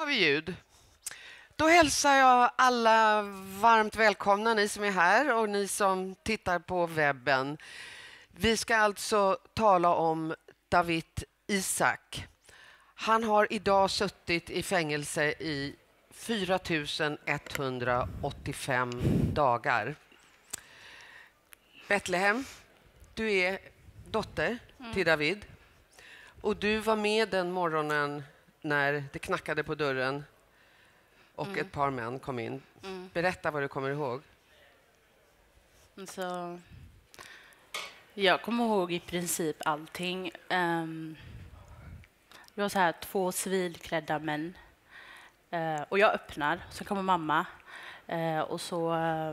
har vi ljud. Då hälsar jag alla varmt välkomna, ni som är här och ni som tittar på webben. Vi ska alltså tala om David Isak. Han har idag suttit i fängelse i 4 185 dagar. Betlehem, du är dotter till David. Och du var med den morgonen när det knackade på dörren och ett par män kom in. Berätta vad du kommer ihåg. Så, jag kommer ihåg i princip allting. Um, det var så här två civilklädda män. Eh, och jag öppnar, så kommer mamma. Eh, och, så, eh,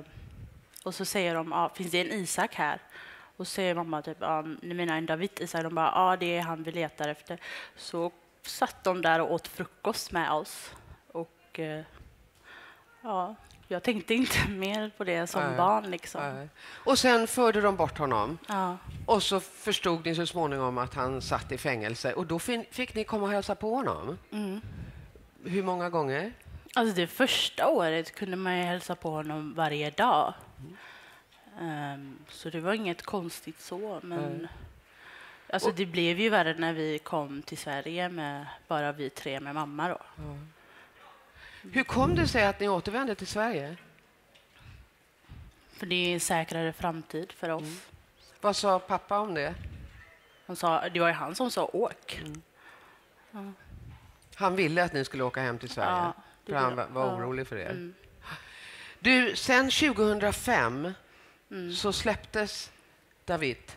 och så säger de, ah, finns det en Isak här? Och så säger mamma typ, ah, ni menar en David Isak? De bara, ja ah, det är han vi letar efter. Så satt de där och åt frukost med oss. Och eh, ja, jag tänkte inte mer på det som Nej. barn liksom. Nej. Och sen förde de bort honom. Ja. Och så förstod ni så småningom att han satt i fängelse. Och då fick ni komma och hälsa på honom. Mm. Hur många gånger? Alltså det första året kunde man ju hälsa på honom varje dag. Ehm, så det var inget konstigt så. Men alltså det blev ju värre när vi kom till Sverige med bara vi tre med mamma. Då. Hur kom det sig att ni återvände till Sverige? För det är en säkrare framtid för oss. Vad sa pappa om det? Han sa, det var ju han som sa åk. Han ville att ni skulle åka hem till Sverige. Ja, för han var, var ja. orolig för er. Mm. Du, sen 2005 så släpptes David.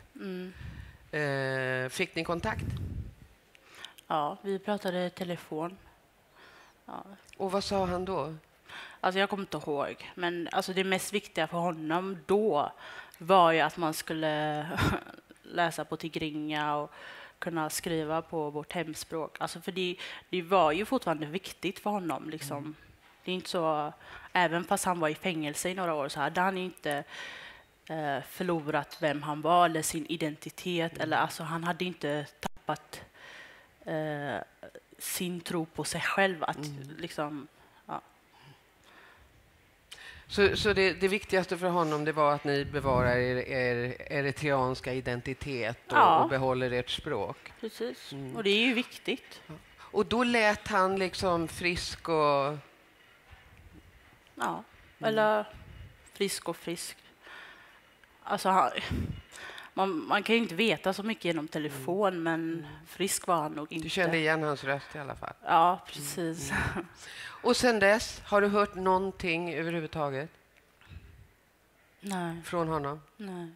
Mm. Eh, fick ni kontakt? Ja, vi pratade i telefon. Ja. Och vad sa han då? Alltså jag kommer inte ihåg, men alltså det mest viktiga för honom då var ju att man skulle läsa på tigrinja och kunna skriva på vårt hemspråk. Alltså för det, det var ju fortfarande viktigt för honom. Liksom. Det är inte så, även fast han var i fängelse i några år så hade han inte eh, förlorat vem han var eller sin identitet. Eller, alltså, han hade inte tappat eh, sin tro på sig själv. Att, liksom, ja. Så, så det, det viktigaste för honom det var att ni bevarar er, er eritreanska identitet och, Ja. och behåller ert språk. Precis. Och det är ju viktigt. Och då lät han liksom frisk och... Ja. Eller frisk och frisk. Alltså, man, man kan ju inte veta så mycket genom telefon, men frisk var han nog inte. Du kände igen hans röst i alla fall. Ja, precis. Och sen dess, har du hört någonting överhuvudtaget nej, från honom? nej.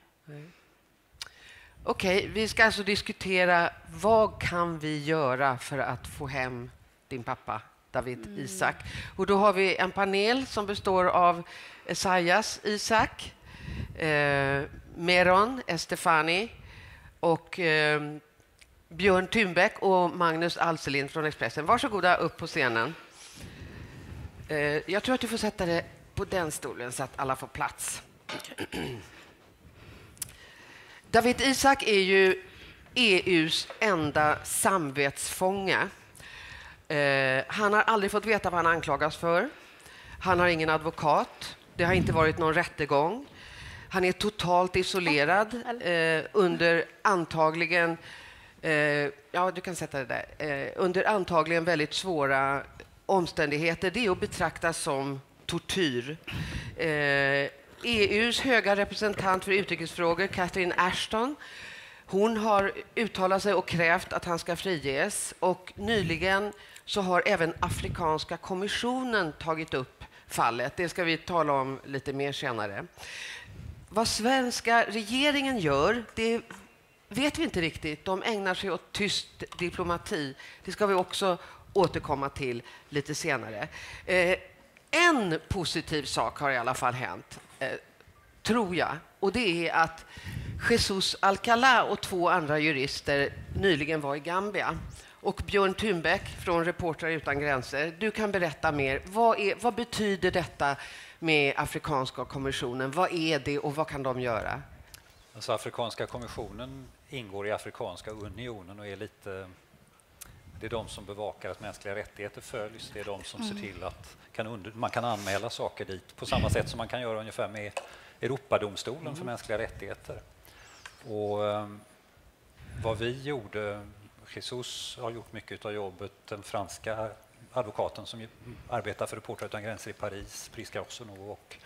Okej, vi ska alltså diskutera vad kan vi göra för att få hem din pappa David Isak. Och då har vi en panel som består av Esaias Isak, eh, Meron Estefani och eh, Björn Thunbäck och Magnus Alselind från Expressen. Varsågoda upp på scenen. Eh, jag tror att du får sätta dig på den stolen så att alla får plats. David Isak är ju EUs enda samvetsfånge. Eh, han har aldrig fått veta vad han anklagas för. Han har ingen advokat. Det har inte varit någon rättegång. Han är totalt isolerad eh, under antagligen eh, ja, du kan sätta det där. Eh, under antagligen väldigt svåra omständigheter. Det är att betrakta som tortyr. Eh, EUs höga representant för utrikesfrågor, Catherine Ashton, hon har uttalat sig och krävt att han ska friges. Och nyligen så har även Afrikanska kommissionen tagit upp fallet. Det ska vi tala om lite mer senare. Vad svenska regeringen gör, det vet vi inte riktigt. De ägnar sig åt tyst diplomati. Det ska vi också återkomma till lite senare. Eh, en positiv sak har i alla fall hänt, eh, tror jag. Och det är att Jesus Alcalá och två andra jurister nyligen var i Gambia. Och Björn Thunbäck från Reportrar utan gränser, du kan berätta mer. Vad, är, vad betyder detta med Afrikanska kommissionen? Vad är det och vad kan de göra? Alltså Afrikanska kommissionen ingår i Afrikanska unionen och är lite Det är de som bevakar att mänskliga rättigheter följs. Det är de som ser till att kan under, man kan anmäla saker dit på samma sätt som man kan göra ungefär med Europadomstolen för mänskliga rättigheter. Och, eh, vad vi gjorde, Jesus har gjort mycket av jobbet, den franska advokaten som arbetar för Reportrar utan gränser i Paris, Priska Ossonov och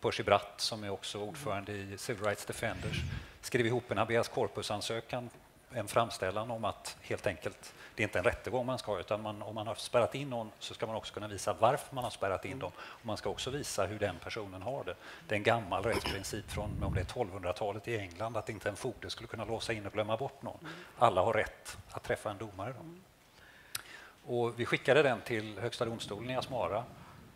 Percy Bratt som är också ordförande i Civil Rights Defenders skrev ihop en habeas corpus-ansökan, en framställan om att helt enkelt, det är inte en rättegång man ska ha, utan man, om man har spärrat in någon så ska man också kunna visa varför man har spärrat in dem. Och man ska också visa hur den personen har det. Det är en gammal rättsprincip från om det är 1200-talet i England att inte en fogde skulle kunna låsa in och glömma bort någon. Alla har rätt att träffa en domare. Då. Och vi skickade den till Högsta domstolen i Asmara,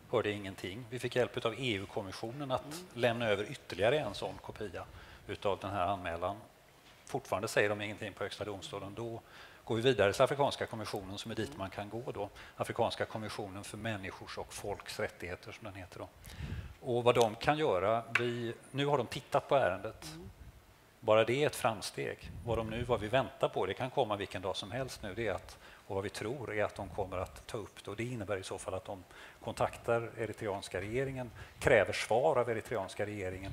hörde ingenting. Vi fick hjälp av EU-kommissionen att mm. lämna över ytterligare en sån kopia av den här anmälan. Fortfarande säger de ingenting på Högsta domstolen. Då går vi vidare till Afrikanska kommissionen som är dit man kan gå. Då. Afrikanska kommissionen för människors och folks rättigheter som den heter. Då. Och vad de kan göra, vi, nu har de tittat på ärendet. Mm. Bara det är ett framsteg. Vad, de nu, vad vi väntar på, det kan komma vilken dag som helst nu, det är att och vad vi tror är att de kommer att ta upp det. Och det innebär i så fall att de kontaktar eritreanska regeringen, kräver svar av eritreanska regeringen.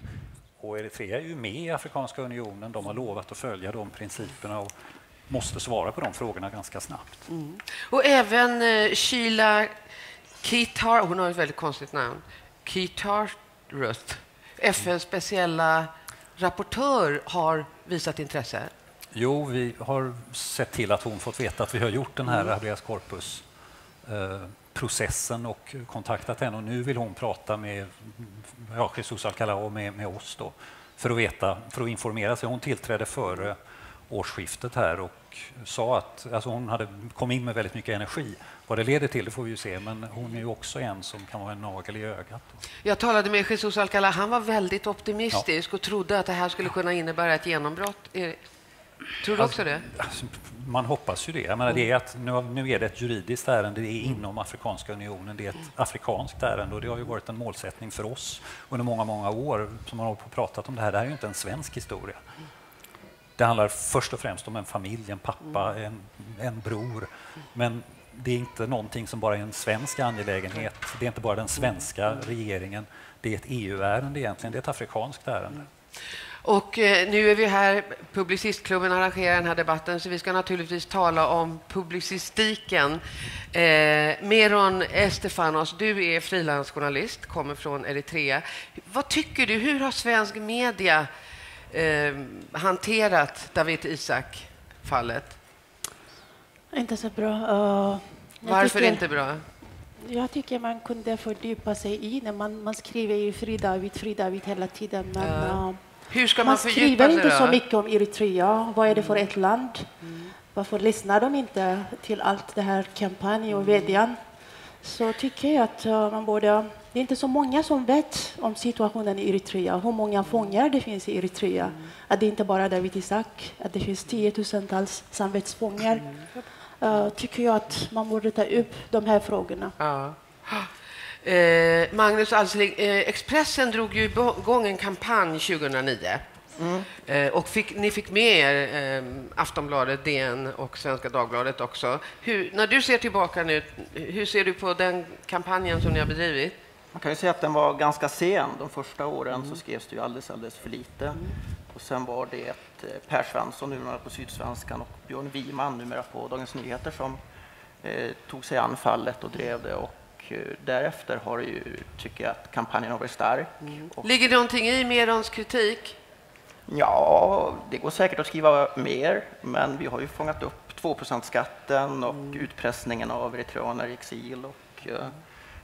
Och Eritrea är ju med i Afrikanska unionen. De har lovat att följa de principerna och måste svara på de frågorna ganska snabbt. Mm. Och även eh, Sheila Kitar, hon har ett väldigt konstigt namn, Kitarruth, FNs speciella rapportör, har visat intresse. Jo, vi har sett till att hon fått veta att vi har gjort den här mm. habeas corpus eh, processen och kontaktat henne och nu vill hon prata med ja, Jesus Alcalá och med, med oss då för att veta, för att informera sig. Hon tillträdde före årsskiftet här och sa att alltså hon hade, kom in med väldigt mycket energi. Vad det leder till det får vi ju se, men hon är ju också en som kan vara en nagel i ögat. Jag talade med Jesus Alcalá. Han var väldigt optimistisk ja. och trodde att det här skulle kunna innebära ett genombrott. Tror du också det? Alltså, man hoppas ju det. Jag menar, det är att, nu, nu är det ett juridiskt ärende, det är inom Afrikanska unionen, det är ett afrikanskt ärende och det har ju varit en målsättning för oss under många, många år som man har pratat om det här. Det här är ju inte en svensk historia. Det handlar först och främst om en familj, en pappa, en, en bror. Men det är inte någonting som bara är en svensk angelägenhet. Det är inte bara den svenska regeringen. Det är ett EU-ärende egentligen, det är ett afrikanskt ärende. Och eh, nu är vi här, Publicistklubben arrangerar den här debatten, så vi ska naturligtvis tala om publicistiken. Eh, Meron Estefanos, du är frilansjournalist, kommer från Eritrea. Vad tycker du? Hur har svensk media eh, hanterat David Isak-fallet? Inte så bra. Uh, Varför tycker, inte bra? Jag tycker man kunde fördjupa sig i när man, man skriver ju Fri David, Fri David hela tiden. Men, uh. Hur ska man, man skriver inte så mycket om Eritrea. Vad är det för ett land? Mm. Varför lyssnar de inte till allt det här kampanj och vädjan? Så tycker jag att uh, man borde... Det är inte så många som vet om situationen i Eritrea, hur många fångar det finns i Eritrea. Mm. Att det inte bara är David Isak, att det finns tiotusentals samvetsfångar. Uh, tycker jag att man borde ta upp de här frågorna. Ja. Eh, Magnus Alsling, eh, Expressen drog ju igång en kampanj 2009. Mm. Eh, och fick, ni fick med er eh, Aftonbladet, DN och Svenska Dagbladet också. Hur, när du ser tillbaka nu, hur ser du på den kampanjen som ni har bedrivit? Man kan ju säga att den var ganska sen. De första åren mm. så skrevs det ju alldeles, alldeles för lite. Mm. Och sen var det ett eh, Per Svensson, numera på Sydsvenskan, och Björn Wiman, numera på Dagens Nyheter, som eh, tog sig an fallet och drev det. Och därefter har ju, tycker jag att kampanjen har varit stark. Mm. Ligger det någonting i Merons kritik? Ja, det går säkert att skriva mer, men vi har ju fångat upp 2% skatten och mm. utpressningen av eritreaner i exil. Och, uh,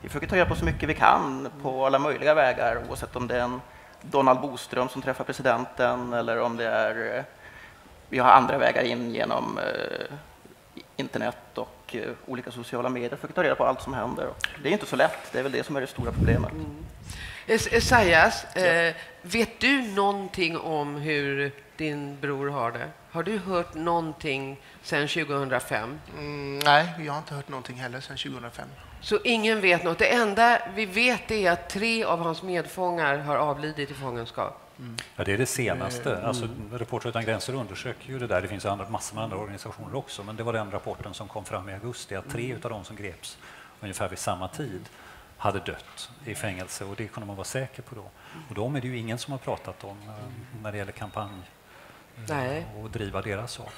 vi försöker ta reda på så mycket vi kan på alla möjliga vägar, oavsett om det är en Donald Boström som träffar presidenten eller om det är... Uh, vi har andra vägar in genom uh, internet och Eh, olika sociala medier försöker ta reda på allt som händer. Det är inte så lätt, det är väl det som är det stora problemet. Mm. Esaias, ja. eh, vet du någonting om hur din bror har det? Har du hört någonting sedan 2005? Mm, nej, jag har inte hört någonting heller sedan 2005. Så ingen vet något. Det enda vi vet är att tre av hans medfångar har avlidit i fångenskap? Ja, det är det senaste. Alltså, Reportrar utan gränser undersöker ju det där. Det finns andra, massor med andra organisationer också, men det var den rapporten som kom fram i augusti, att tre av de som greps ungefär vid samma tid hade dött i fängelse och det kunde man vara säker på då. Och de är det ju ingen som har pratat om eh, när det gäller kampanj eh, Nej. och driva deras sak.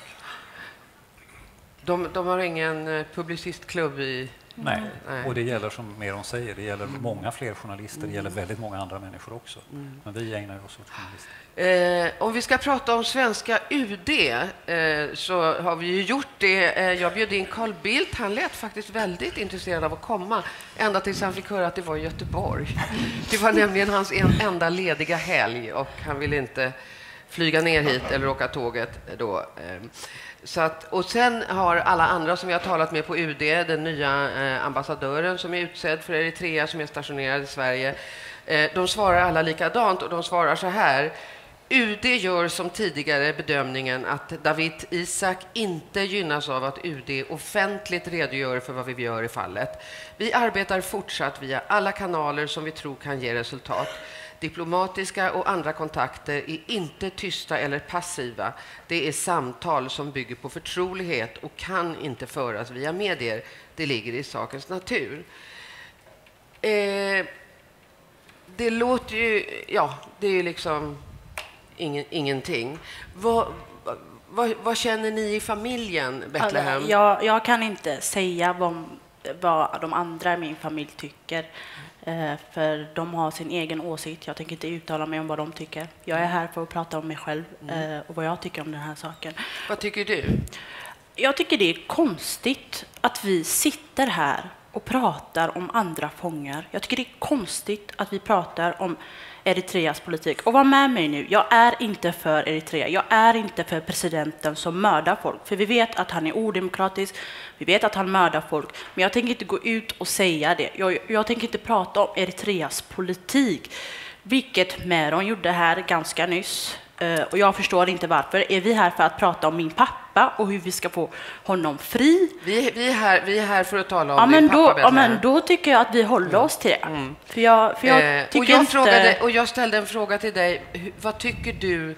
De, de har ingen eh, publicistklubb i... Nej. Nej. och det gäller som Meron säger, det gäller många fler journalister, det gäller väldigt många andra människor också. Men vi ägnar oss åt journalister. Eh, om vi ska prata om svenska UD eh, så har vi ju gjort det. Eh, jag bjöd in Carl Bildt. Han lät faktiskt väldigt intresserad av att komma ända tills han fick höra att det var Göteborg. Det var nämligen hans en, enda lediga helg och han ville inte flyga ner hit eller åka tåget då. Så att, och sen har alla andra som vi har talat med på UD, den nya eh, ambassadören som är utsedd för Eritrea som är stationerad i Sverige, eh, de svarar alla likadant och de svarar så här. UD gör som tidigare bedömningen att David Isak inte gynnas av att UD offentligt redogör för vad vi gör i fallet. Vi arbetar fortsatt via alla kanaler som vi tror kan ge resultat. Diplomatiska och andra kontakter är inte tysta eller passiva. Det är samtal som bygger på förtrolighet och kan inte föras via medier. Det ligger i sakens natur. Eh, det låter ju... Ja, det är liksom ingen, ingenting. Vad, vad, vad känner ni i familjen, Betlehem? Alltså, jag, jag kan inte säga vad, vad de andra i min familj tycker. Eh, för de har sin egen åsikt. Jag tänker inte uttala mig om vad de tycker. Jag är här för att prata om mig själv eh, och vad jag tycker om den här saken. Vad tycker du? Jag tycker det är konstigt att vi sitter här och pratar om andra fångar. Jag tycker det är konstigt att vi pratar om Eritreas politik. Och var med mig nu, jag är inte för Eritrea. Jag är inte för presidenten som mördar folk. För vi vet att han är odemokratisk, vi vet att han mördar folk. Men jag tänker inte gå ut och säga det. Jag, jag tänker inte prata om Eritreas politik. Vilket Meron gjorde här ganska nyss. Eh, och jag förstår inte varför. Är vi här för att prata om min pappa och hur vi ska få honom fri? Vi, vi, är, här, vi är här för att tala om Ja, din pappa, då, ja, men då tycker jag att vi håller oss till det. För jag, för jag Eh, och, jag inte... frågade, och jag ställde en fråga till dig. Vad tycker du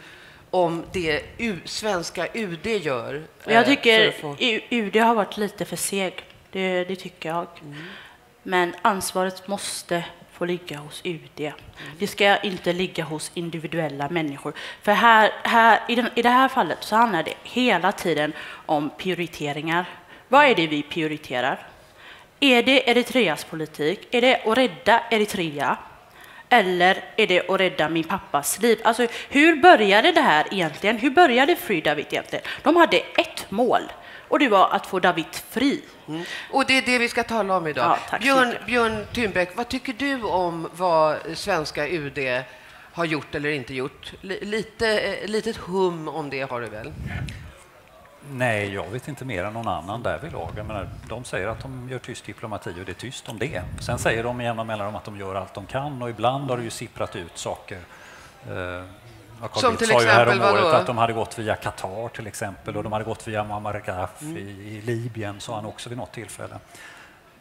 om det U, svenska UD gör? eh, Jag för tycker få- UD har varit lite för seg. Det, det tycker jag. Men ansvaret måste få ligga hos UD. Det ska inte ligga hos individuella människor. För här, här, i, den, i det här fallet så handlar det hela tiden om prioriteringar. Vad är det vi prioriterar? Är det Eritreas politik? Är det att rädda Eritrea? Eller är det att rädda min pappas liv? Alltså, hur började det här egentligen? Hur började Free David egentligen? De hade ett mål och det var att få David fri. Och det är det vi ska tala om idag. Ja, Björn. Björn Thunbäck, vad tycker du om vad svenska UD har gjort eller inte gjort? Li- Lite, eh, litet hum om det har du väl? Nej, jag vet inte mer än någon annan därvidlag. Jag menar, de säger att de gör tyst diplomati och det är tyst om det. Sen säger de med jämna mellanrum att de gör allt de kan och ibland har det ju sipprat ut saker. Eh, ja, Carl Som Bildt till sa ju exempel häromåret vadå? att de hade gått via Qatar till exempel och de hade gått via Muammar Gaddafi i, i Libyen, sa han också vid något tillfälle.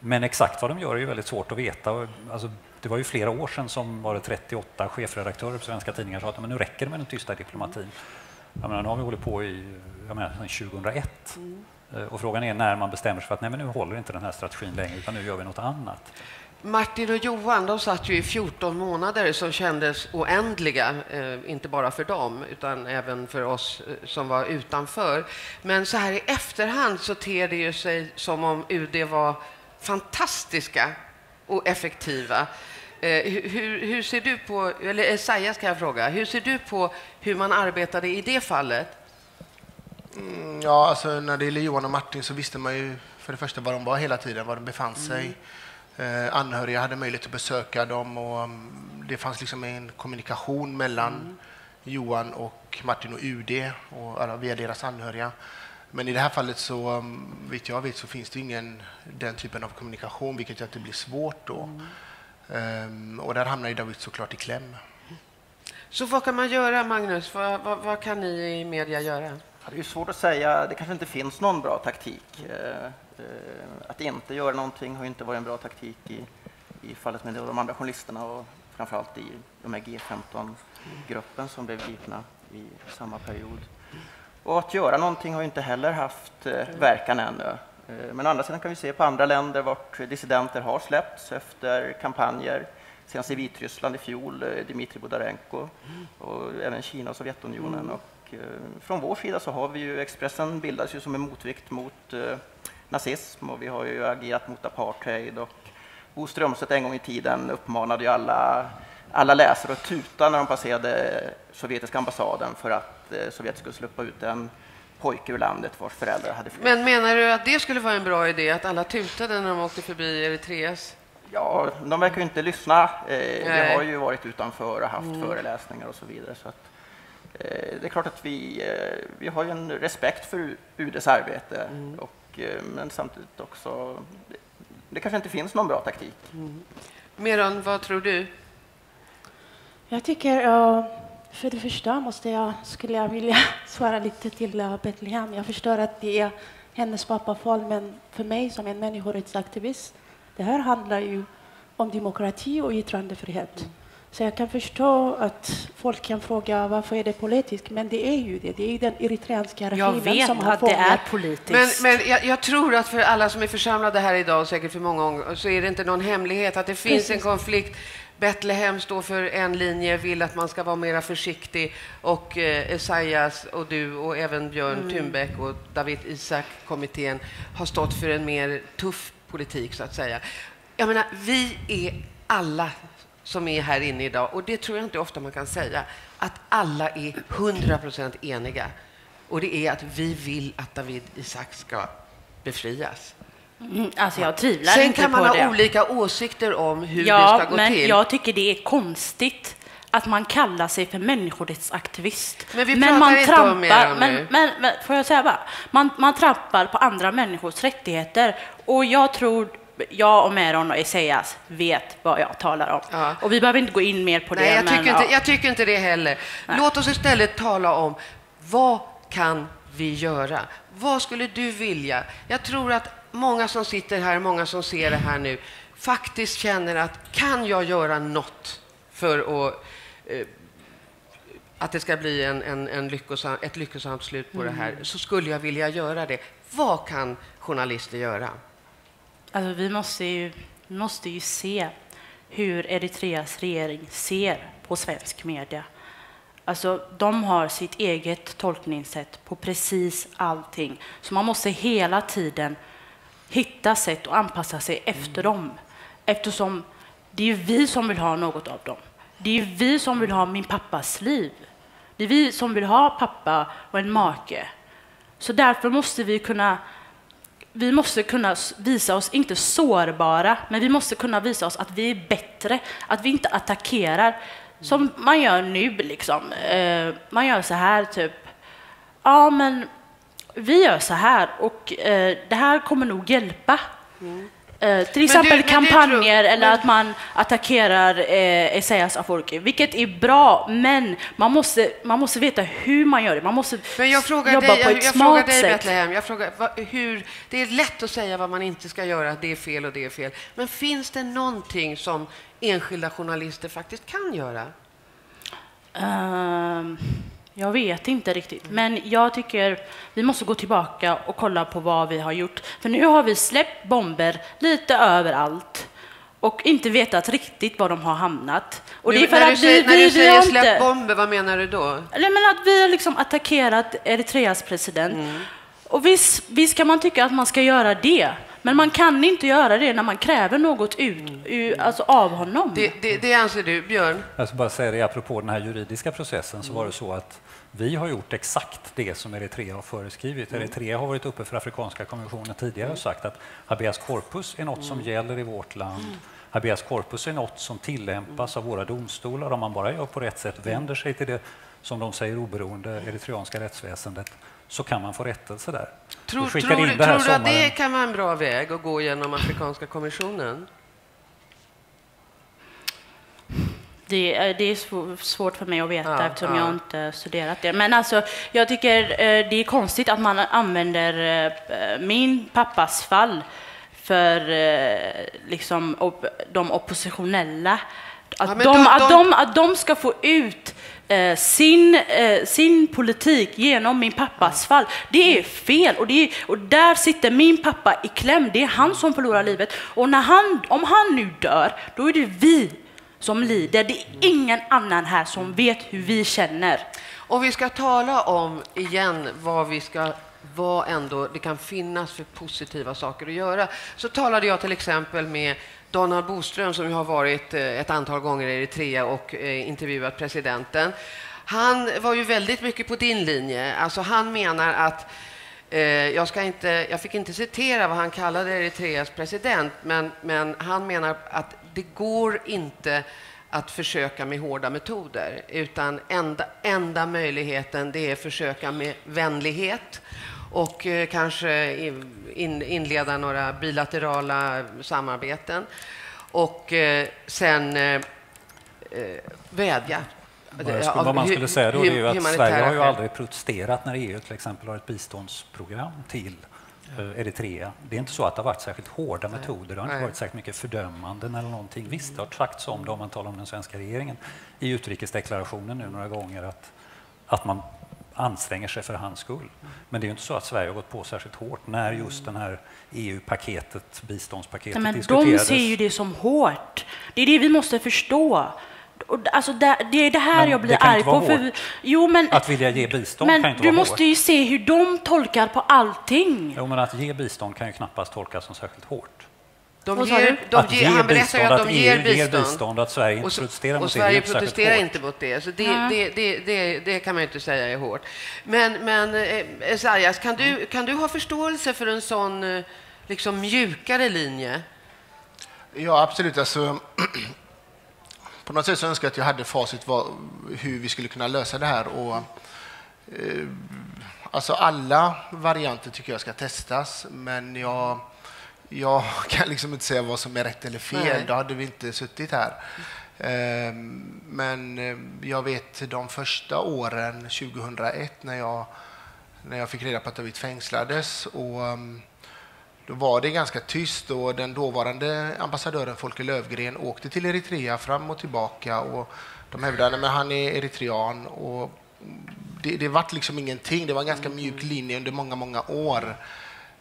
Men exakt vad de gör är ju väldigt svårt att veta. Alltså, det var ju flera år sedan som var det 38 chefredaktörer på svenska tidningar sa att men nu räcker det med den tysta diplomatin. Jag menar, nu har vi hållit på i jag menar, sedan 2001. Eh, Och frågan är när man bestämmer sig för att nej, men nu håller inte den här strategin längre utan nu gör vi något annat. Martin och Johan de satt ju i 14 månader som kändes oändliga, eh, inte bara för dem utan även för oss eh, som var utanför. Men så här i efterhand så ter det ju sig som om UD var fantastiska och effektiva. Eh, hur, hur- ser du på, eller Esaias kan jag fråga, hur ser du på hur man arbetade i det fallet? Mm, Ja, alltså när det gäller Johan och Martin så visste man ju för det första var de var hela tiden, var de befann sig. Eh, anhöriga hade möjlighet att besöka dem och mm, det fanns liksom en kommunikation mellan Johan och Martin och UD och via deras anhöriga. Men i det här fallet så, mm, vet jag vet, så finns det ingen den typen av kommunikation, vilket gör att det blir svårt då. Ehm, och där hamnar ju David såklart i kläm. Så vad kan man göra, Magnus? Vad, vad, vad kan ni i media göra? Det är svårt att säga. Det kanske inte finns någon bra taktik. Eh, Att inte göra någonting har inte varit en bra taktik i, i fallet med de andra journalisterna och framförallt i de här G15-gruppen som blev gripna i samma period. Och att göra någonting har inte heller haft eh, verkan ännu. Eh, men å andra sidan kan vi se på andra länder vart dissidenter har släppts efter kampanjer. Senast i Vitryssland i fjol, Dmitrij Bodarenko och även Kina och Sovjetunionen. Mm. Och från vår sida så har vi ju Expressen bildades ju som en motvikt mot nazism och vi har ju agerat mot apartheid och Bo Strömstedt en gång i tiden uppmanade ju alla, alla läsare att tuta när de passerade sovjetiska ambassaden för att eh, Sovjet skulle släppa ut en pojke ur landet vars föräldrar hade flytt. Men menar du att det skulle vara en bra idé att alla tutade när de åkte förbi Eritreas? Ja, de verkar ju inte lyssna. Eh, vi har ju varit utanför och haft mm. föreläsningar och så vidare. Så att, eh, det är klart att vi, eh, vi har ju en respekt för UDs arbete mm. och, eh, men samtidigt också det kanske inte finns någon bra taktik. Mm. Meron, vad tror du? Jag tycker, för det första måste jag, skulle jag vilja svara lite till uh, Betlehem. Jag förstår att det är hennes pappa fall, men för mig som en människorättsaktivist, det här handlar ju om demokrati och yttrandefrihet. Mm. Så jag kan förstå att folk kan fråga varför är det politiskt, men det är ju det. Det är ju den eritreanska regimen som har Jag vet att det är politiskt. Men, men jag, jag, tror att för alla som är församlade här idag, och säkert för många gånger, så är det inte någon hemlighet att det finns Precis. en konflikt. Betlehem står för en linje, vill att man ska vara mer försiktig och eh, Esaias och du och även Björn mm. Thunbäck och David Isak-kommittén har stått för en mer tuff politik, så att säga. Jag menar, vi är alla som är här inne idag. Och det tror jag inte ofta man kan säga, att alla är 100 procent eniga. Och det är att vi vill att David Isak ska befrias. Mm, alltså jag tvivlar Sen inte kan man ha det. olika åsikter om hur ja, det ska gå men till. Jag tycker det är konstigt att man kallar sig för människorättsaktivist. Men vi pratar man inte trampar, om mer men, nu. Men, men, får jag säga bara, man, man trampar på andra människors rättigheter. Och jag tror jag och Meron och Esaias vet vad jag talar om. Ja. Och vi behöver inte gå in mer på Nej, det. Jag, men, tycker inte, ja. jag tycker inte det heller. Nej. Låt oss istället tala om vad kan vi göra? Vad skulle du vilja? Jag tror att många som sitter här, många som ser det här nu, faktiskt känner att kan jag göra något för att eh, att det ska bli en, en, en lyckosam, ett lyckosamt slut på mm. det här, så skulle jag vilja göra det. Vad kan journalister göra? Alltså, vi måste ju, måste ju se hur Eritreas regering ser på svensk media. Alltså, de har sitt eget tolkningssätt på precis allting. Så man måste hela tiden hitta sätt att anpassa sig efter mm. dem. Eftersom det är vi som vill ha något av dem. Det är vi som vill ha min pappas liv. Det är vi som vill ha pappa och en make. Så därför måste vi kunna vi måste kunna visa oss, inte sårbara, men vi måste kunna visa oss att vi är bättre, att vi inte attackerar som man gör nu. Liksom. Eh, man gör så här, typ. Ja, men vi gör så här och eh, det här kommer nog hjälpa. Mm. Eh, till exempel du, kampanjer tror, eller men... att man attackerar eh, Esaias Afwerki, vilket är bra, men man måste, man måste veta hur man gör det. Man måste men jag frågar jobba dig, på ett jag, jag smart frågar dig, sätt. Betlehem, jag frågar, vad, hur, det är lätt att säga vad man inte ska göra, det är fel och det är fel. Men finns det någonting som enskilda journalister faktiskt kan göra? Uh... Jag vet inte riktigt, men jag tycker vi måste gå tillbaka och kolla på vad vi har gjort. För nu har vi släppt bomber lite överallt och inte vetat riktigt var de har hamnat. Och det är för när, att du säger, vi, när du säger släpp inte... bomber, vad menar du då? Eller men att vi har liksom attackerat Eritreas president. Mm. Och visst, visst kan man tycka att man ska göra det, men man kan inte göra det när man kräver något ut, mm. alltså av honom. Det, det, det anser du, Björn? Jag ska bara säga det, apropå den här juridiska processen, så var det så att vi har gjort exakt det som Eritrea har föreskrivit. Mm. Eritrea har varit uppe för Afrikanska konventionen tidigare och sagt att habeas corpus är något som mm. gäller i vårt land. Mm. Habeas corpus är något som tillämpas av våra domstolar om man bara gör på rätt sätt, vänder sig till det som de säger oberoende eritreanska rättsväsendet så kan man få rättelse där. Tror, tror, tror du att det kan vara en bra väg att gå genom Afrikanska kommissionen? Det, är, det är svårt för mig att veta ja, eftersom ja. jag inte studerat det. Men alltså, jag tycker eh, det är konstigt att man använder eh, min pappas fall för eh, liksom, de oppositionella Att, Ja, de, de- att, de- att de ska få ut eh, sin, eh, sin politik genom min pappas fall, det är fel. Och, det är, och där sitter min pappa i kläm. Det är han som förlorar livet. Och när han, om han nu dör, då är det vi som lider. Det är ingen annan här som vet hur vi känner. Om vi ska tala om igen vad vi ska vad ändå det kan finnas för positiva saker att göra så talade jag till exempel med Donald Boström som har varit eh, ett antal gånger i Eritrea och eh, intervjuat presidenten. Han var ju väldigt mycket på din linje. Alltså han menar att eh, jag, ska inte, jag fick inte citera vad han kallade Eritreas president, men, men han menar att det går inte att försöka med hårda metoder, utan enda, enda möjligheten det är att försöka med vänlighet och eh, kanske in, inleda några bilaterala samarbeten och eh, sen eh, vädja. Vad, jag skulle, vad man skulle säga då är ju att Sverige har ju aldrig protesterat när EU till exempel har ett biståndsprogram till Eritrea. Det är inte så att det har varit särskilt hårda metoder, det har inte Nej. varit särskilt mycket fördömanden eller någonting. Visst, det har sagts om det om man talar om den svenska regeringen i utrikesdeklarationen nu några gånger att, att man anstränger sig för hans skull. Men det är ju inte så att Sverige har gått på särskilt hårt när just den här EU-paketet, biståndspaketet Nej, men de diskuterades. ser ju det som hårt. Det är det vi måste förstå. Och, Alltså, det, det är det här Men jag blir kan arg på. För, jo, men, Att vilja ge bistånd kan men inte du vara måste hårt. ju se hur de tolkar på allting. Jo, men att ge bistånd kan ju knappast tolkas som särskilt hårt. De ger, de ge han berättar ju bistånd, att de ger EU ger bistånd. bistånd, att Sverige inte och, protesterar mot det, det Sverige protesterar inte mot det, så det, det, det, det, det kan man ju inte säga är hårt. Men, men eh, Esaias, kan du, kan du ha förståelse för en sån eh, liksom mjukare linje? Ja, absolut. Alltså, på något sätt så önskar jag att jag hade facit vad, hur vi skulle kunna lösa det här. Och, eh, alltså alla varianter tycker jag ska testas, men jag, jag kan liksom inte säga vad som är rätt eller fel. Nej. Då hade vi inte suttit här. Eh, men eh, jag vet de första åren, 2001, när jag, när jag fick reda på att David fängslades. Och, ehm, då var det ganska tyst och den dåvarande ambassadören Folke Lövgren åkte till Eritrea fram och tillbaka och de hävdade att han är eritrean och det, det vart liksom ingenting. Det var en ganska mjuk linje under många, många år.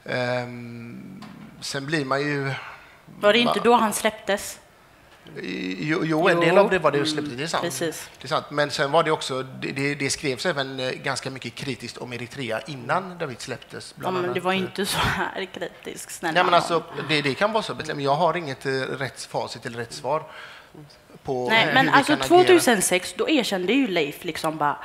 Ehm, sen blir man ju... Var det inte då han släpptes? Jo, jo en del av det var det släppte, det är sant. Precis. Det är sant. Men sen var det också, det, det, skrevs även eh, ganska mycket kritiskt om Eritrea innan David släpptes. Ja, men det var eh, inte så här kritiskt. Snälla Nej, men alltså, det, det kan vara så. Men jag har inget eh, rätt facit eller rätt svar på Nej, men alltså kan agera. 2006, då erkände ju Leif liksom bara...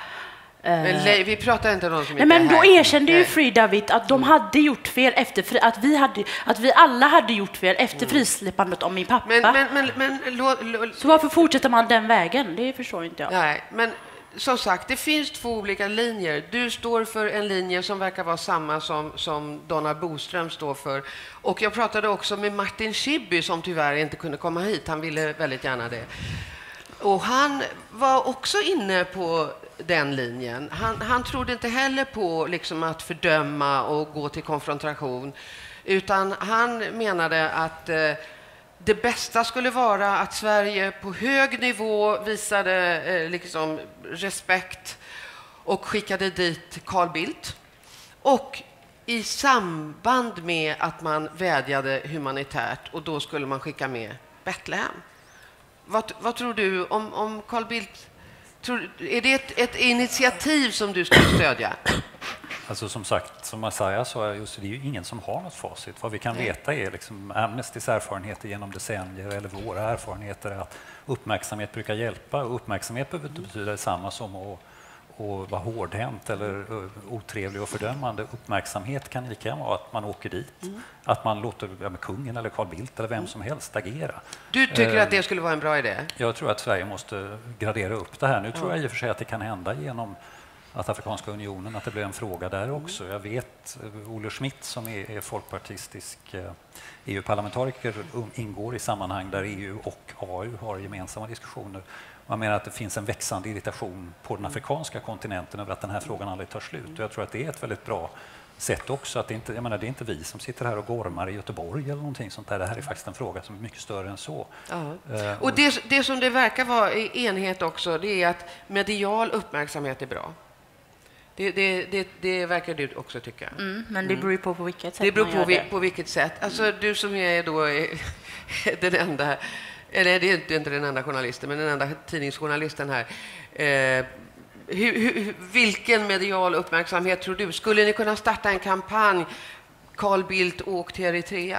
eh, Men vi pratar inte om de som Nej, inte men är då här. erkände ju. Free David att de hade gjort fel efter att vi hade, att vi alla hade gjort fel efter frisläppandet av min pappa. Men, men, men, men, lå, lå, Så varför fortsätter man den vägen? Det förstår inte jag. Nej, men som sagt, det finns två olika linjer. Du står för en linje som verkar vara samma som, som Donald Boström står för. Och jag pratade också med Martin Schibbye som tyvärr inte kunde komma hit. Han ville väldigt gärna det. Och han var också inne på den linjen. Han, han trodde inte heller på liksom att fördöma och gå till konfrontation. Utan han menade att eh, det bästa skulle vara att Sverige på hög nivå visade eh, liksom respekt och skickade dit Carl Bildt. Och i samband med att man vädjade humanitärt och då skulle man skicka med Betlehem. Vad, vad tror du om, om Carl Bildt? Tror, är det ett, ett initiativ som du skulle stödja? Alltså som sagt, som Messiah sa, just, det är ju ingen som har något facit. Vad vi kan veta är liksom Amnestys erfarenheter genom decennier eller våra erfarenheter är att uppmärksamhet brukar hjälpa. Och uppmärksamhet behöver inte betyda detsamma som att, att vara hårdhänt eller eh, otrevlig och fördömande. Uppmärksamhet kan lika gärna vara att man åker dit, att man låter ja, kungen eller Carl Bildt eller vem som helst agera. Du tycker Eh, att det skulle vara en bra idé? Jag tror att Sverige måste gradera upp det här. Nu tror jag i och för sig att det kan hända genom att Afrikanska unionen, att det blir en fråga där också. Jag vet eh, Olle Schmidt som är, är folkpartistisk eh, EU-parlamentariker um, ingår i sammanhang där EU och AU har gemensamma diskussioner. Man menar att det finns en växande irritation på den afrikanska kontinenten över att den här frågan aldrig tar slut. Och jag tror att det är ett väldigt bra sett också att det inte, jag menar, det är inte vi som sitter här och gormar i Göteborg eller någonting sånt där. Det här är faktiskt en fråga som är mycket större än så. Ja. Eh, Och det, det som det verkar vara i enhet också, det är att medial uppmärksamhet är bra. Det, det, det, det verkar du också tycka. Mm, men det beror ju på på vilket sätt Det beror man på, gör vi, det. på vilket sätt. Alltså, du som är då den enda, eller det är inte- inte den enda journalisten, men den enda tidningsjournalisten här. Eh, hur, hur, vilken medial uppmärksamhet tror du? Skulle ni kunna starta en kampanj? Carl Bildt, åk till Eritrea.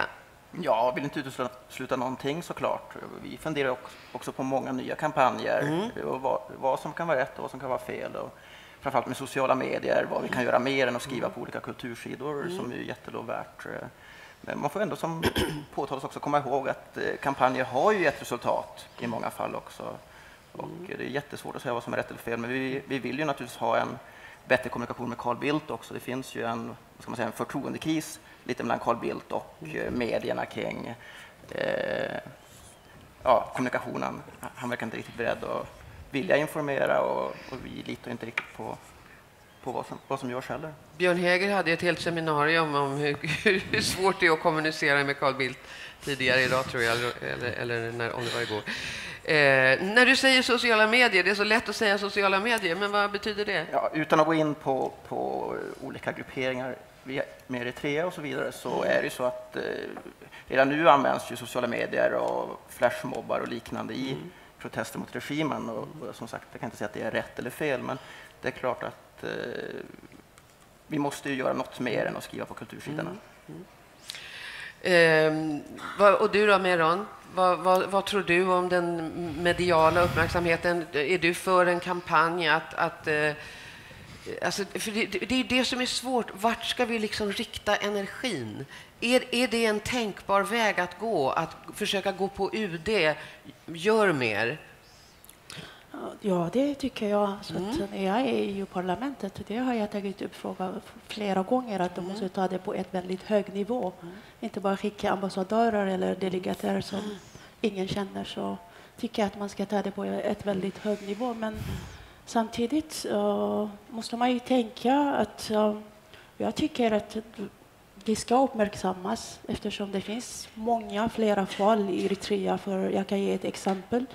Jag vill inte utesluta någonting såklart. Vi funderar också på många nya kampanjer och vad, vad som kan vara rätt och vad som kan vara fel. Och framförallt med sociala medier, vad vi kan göra mer än att skriva på olika kultursidor som är jättelovvärt. Men man får ändå som påtalas också komma ihåg att eh, kampanjer har ju gett resultat i många fall också. Och det är jättesvårt att säga vad som är rätt eller fel, men vi, vi vill ju naturligtvis ha en bättre kommunikation med Carl Bildt också. Det finns ju en, ska man säga, en förtroendekris lite mellan Carl Bildt och eh, medierna kring eh, ja, kommunikationen. Han verkar inte riktigt beredd att vilja informera och, och vi litar inte riktigt på, på vad, som, vad som görs heller. Björn Häger hade ett helt seminarium om hur, hur svårt det är att kommunicera med Carl Bildt tidigare idag, tror jag, eller, eller när, om det var igår. Eh, när du säger sociala medier, det är så lätt att säga sociala medier, men vad betyder det? Ja, utan att gå in på, på olika grupperingar med Eritrea och så vidare så är det så att eh, redan nu används ju sociala medier och flashmobbar och liknande i protester mot regimen. Och, och som sagt, jag kan inte säga att det är rätt eller fel, men det är klart att eh, vi måste ju göra något mer än att skriva på kultursidorna. Mm. Mm. Eh, och du då, Meron? Vad, vad, vad tror du om den mediala uppmärksamheten? Är du för en kampanj att... att eh, alltså, för det, det är det som är svårt. Vart ska vi liksom rikta energin? Är, är det en tänkbar väg att gå? Att försöka gå på UD? Gör mer? Ja, det tycker jag. Så när jag är i EU-parlamentet, det har jag tagit upp frågan flera gånger, att de måste ta det på ett väldigt hög nivå. Inte bara skicka ambassadörer eller delegater som ingen känner, så tycker jag att man ska ta det på ett väldigt hög nivå. Men samtidigt eh, måste man ju tänka att eh, jag tycker att det ska uppmärksammas eftersom det finns många flera fall i Eritrea. För jag kan ge ett exempel.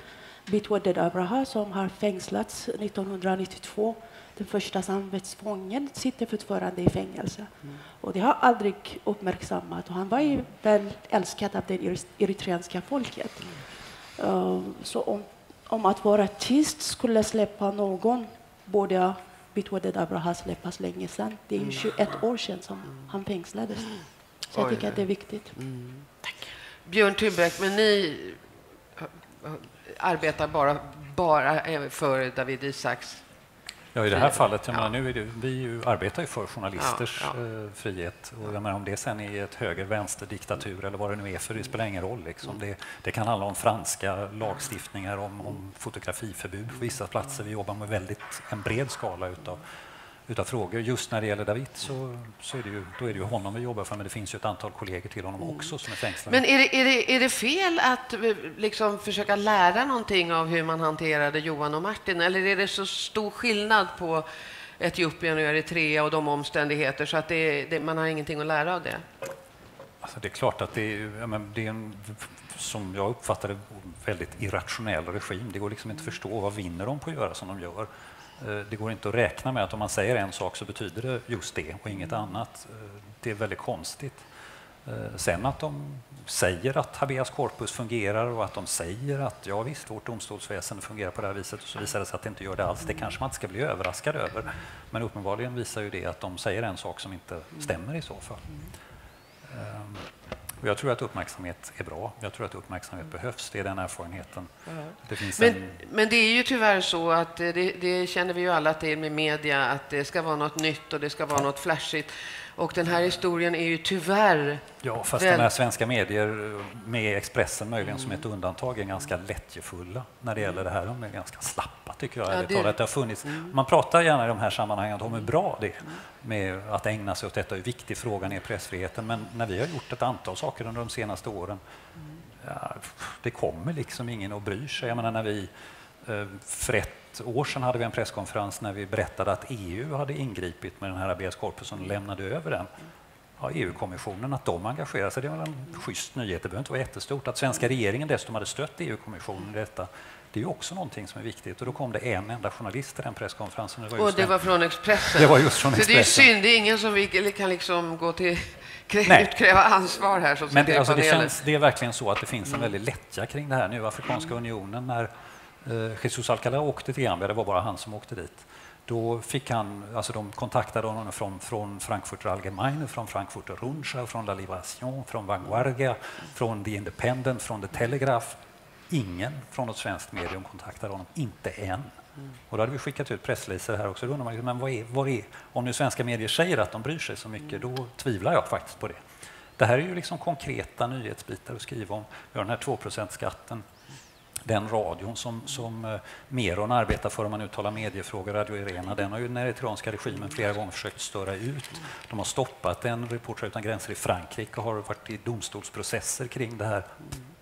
Bitwaded Abraha som har fängslats 1992. Den första samvetsfången sitter fortfarande i fängelse. Och det har aldrig uppmärksammats. Och han var ju väl älskad av det eritreanska folket. Eh, så om, om att vara tyst skulle släppa någon borde Bitwaded Abraha släppas länge sedan. Det är ju 21 år sedan som han fängslades. Så jag Oj, tycker att det är viktigt. Björn Thunbäck, men ni arbetar bara, bara eh, för David Isaks Ja, i det här fallet, jag Ja. menar, nu är det, vi arbetar ju för journalisters Ja, ja. Eh, frihet. Och jag menar, om det sen är ett höger-vänster-diktatur eller vad det nu är för, det spelar ingen roll. Liksom. Det, det kan handla om franska lagstiftningar om, om fotografiförbud på vissa platser. Vi jobbar med väldigt, en bred skala utav, utav frågor. Just när det gäller David så, så är det ju, då är det ju honom vi jobbar för, men det finns ju ett antal kollegor till honom också som är fängslade. Men är det, är, det, är det fel att eh, liksom försöka lära någonting av hur man hanterade Johan och Martin? Eller är det så stor skillnad på Etiopien och Eritrea och de omständigheter så att det, det, man har ingenting att lära av det? Alltså det är klart att det är, det är en, som jag uppfattar det, väldigt irrationell regim. Det går liksom inte att förstå vad vinner de på att göra som de gör. Eh, Det går inte att räkna med att om man säger en sak så betyder det just det och inget annat. Eh, Det är väldigt konstigt. Eh, Sen att de säger att habeas corpus fungerar och att de säger att ja visst, vårt domstolsväsende fungerar på det här viset och så visar det sig att det inte gör det alls. Det kanske man inte ska bli överraskad över. Men uppenbarligen visar ju det att de säger en sak som inte stämmer i så fall. Och jag tror att uppmärksamhet är bra. Jag tror att uppmärksamhet behövs. Det är den erfarenheten. Det finns Men, en, men det är ju tyvärr så att det, det känner vi ju alla det är med media, att det ska vara något nytt och det ska vara något flashigt. Och den här historien är ju tyvärr... ja, fast väl- de här svenska medier, med Expressen möjligen som ett undantag, är ganska lättjefulla när det gäller det här. De är ganska slappa tycker jag. Ja, det- Mm. talat. Det har funnits, Man pratar gärna i de här sammanhangen om hur bra det är med att ägna sig åt detta, hur viktig frågan är pressfriheten. Men när vi har gjort ett antal saker under de senaste åren, ja, det kommer liksom ingen och bryr sig. Jag menar när vi eh, för ett år sedan hade vi en presskonferens när vi berättade att EU hade ingripit med den här habeas corpus och lämnade över den. Ja, EU-kommissionen, att de engagerar sig, det var en schysst nyhet. Det behöver inte vara jättestort. Att svenska regeringen dessutom hade stött EU-kommissionen i detta, det är ju också någonting som är viktigt. Och då kom det en enda journalist till den presskonferensen. Det var, och det var från Expressen? Det var just från Expressen. Så det är synd, det är ingen som vi kan liksom gå till utkräva ansvar här. Som Men det, alltså, det, känns, det är verkligen så att det finns en väldig lättja kring det här nu. Afrikanska unionen, när Jesus Alcalá åkte till Gambia, det var bara han som åkte dit. Då fick han, alltså de kontaktade honom från, från Frankfurter Allgemeine, från Frankfurter Rundschau, från La Libration, från Vanguardia, från The Independent, från The Telegraph. Ingen från något svenskt medium kontaktade honom, inte än. Och då hade vi skickat ut presslisor här också. Då undrar man, men vad är, vad är, om nu svenska medier säger att de bryr sig så mycket, då tvivlar jag faktiskt på det. Det här är ju liksom konkreta nyhetsbitar att skriva om. Vi har den här 2% skatten den radion som, som eh, Meron arbetar för, om man uttalar mediefrågor, Radio Irena, den har ju den eritreanska regimen flera gånger försökt störa ut. De har stoppat den, Reportrar utan gränser i Frankrike har varit i domstolsprocesser kring det här.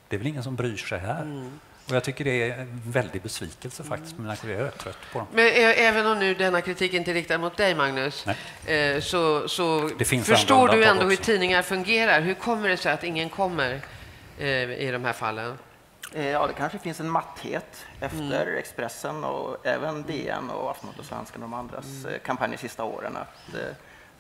Det är väl ingen som bryr sig här. Mm. Och jag tycker det är en väldig besvikelse faktiskt, men jag är trött på dem. Men även om nu denna kritik inte är riktad mot dig, Magnus, eh, så, så förstår du ändå hur tidningar fungerar. Hur kommer det sig att ingen kommer eh, i de här fallen? Eh, ja, det kanske finns en matthet efter mm. Expressen och även DN och Aftonbladet och Svenskan och de andras mm. kampanjer sista åren. Att,